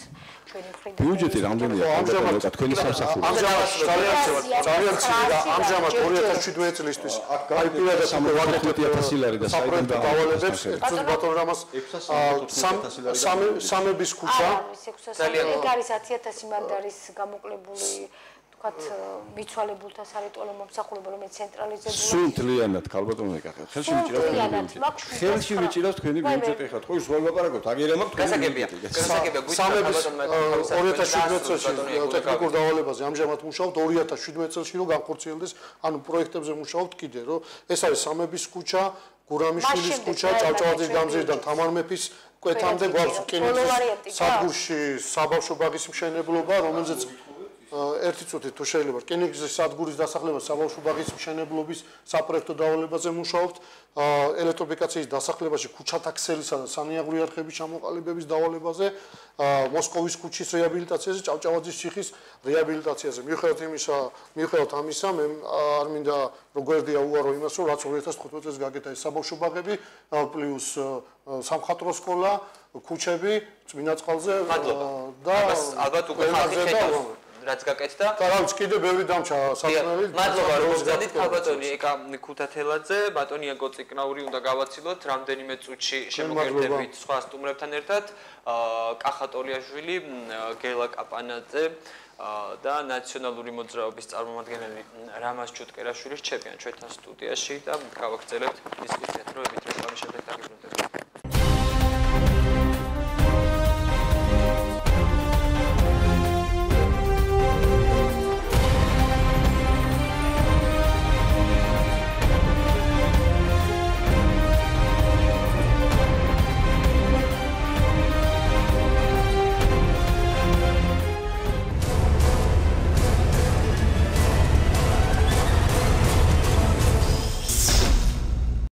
ჩვენი მხრიდან. ბიუჯეტი რამდენია? ამჟამად თქვენი სამსახური? ამჟამად ძალიან ძალიან ცივი და ამჟამად 2017 წლისთვის აი პირადად 75000 ლარი და საერთოდ დავალებებს ერთად ბატონ რამას? სამების ქუჩა. ძალიან ეგ არის 10000 მანდარის გამოკლებული ვთქვათ, მიცვალებულთა სარიტუალო მომსახურება, რომელიც ცენტრალიზებულია. სულ თლიანად ქალბატონო ეკახეთ. ხელში მიჭირავს თქვენი ხელში მიჭირავს თქვენი ბიუჯეტი ხარ. ხო ის ვარ ლაპარაკობთ, აგერე მაქვს თქვენი გასაგებია. გასაგებია, გულწრფელად 2017 წელს ტექნიკურ დავალებაზე ამჟამად მუშაობთ 2017 წელს რომ განხორციელდეს, ანუ პროექტებზე მუშაობთ კიდე, რომ ეს არის სამების ქუჩა, გურამიშვილის ქუჩა, ჭავჭავაძის გამზირიდან თამარ მეფის კვეთამდე გვაქვს კინოს სადგურში საბავშვო ბაღის მშენებლობა, რომელზეც ერთი წუთი თუ შეიძლება რკინიგზის სადგურის დასახლება საბავშვო ბაღის მშენებლობის საპროექტო დავალებაზე მუშაობთ. ელექტროფიკაციის დასახლებაში ქუჩათა ქსელისა და სანიაღვრე არხების ჩამოყალიბების დავალებაზე მოსკოვის ქუჩის რეაბილიტაციაზე ჭავჭავაძის ციხის რეაბილიტაციაზე. მიუხედავად იმისა მიუხედავად ამისა მე არ მინდა როგერდია უარო იმას რომ რაც 2015 წელს გაკეთა ეს საბავშვო ბაღები პლუს სამხატვრო სკოლა ქუჩები წმინაწყალზე და ალბათ უკვე ხალხი ხედავს რაც გაკეთდა. და რაც კიდე ბევრი დამჩა საფრთხელი. მადლობა რომ გზადით ქალბატონი ეკა ქუთათელაძე, ბატონია გოციკნაური უნდა გავაცილოთ რამდენიმე წუთში შემოგერთებით სხვა სტუმრებთან ერთად. აა კახატოლიაშვილი, გელა კაპანაძე და ნაციონალური მოძრაობის წარმომადგენელი რამაზ ჩუტკერაშვილი რჩებიან ჩვენთან სტუდიაში და გავაგრძელებთ დისკუსიას.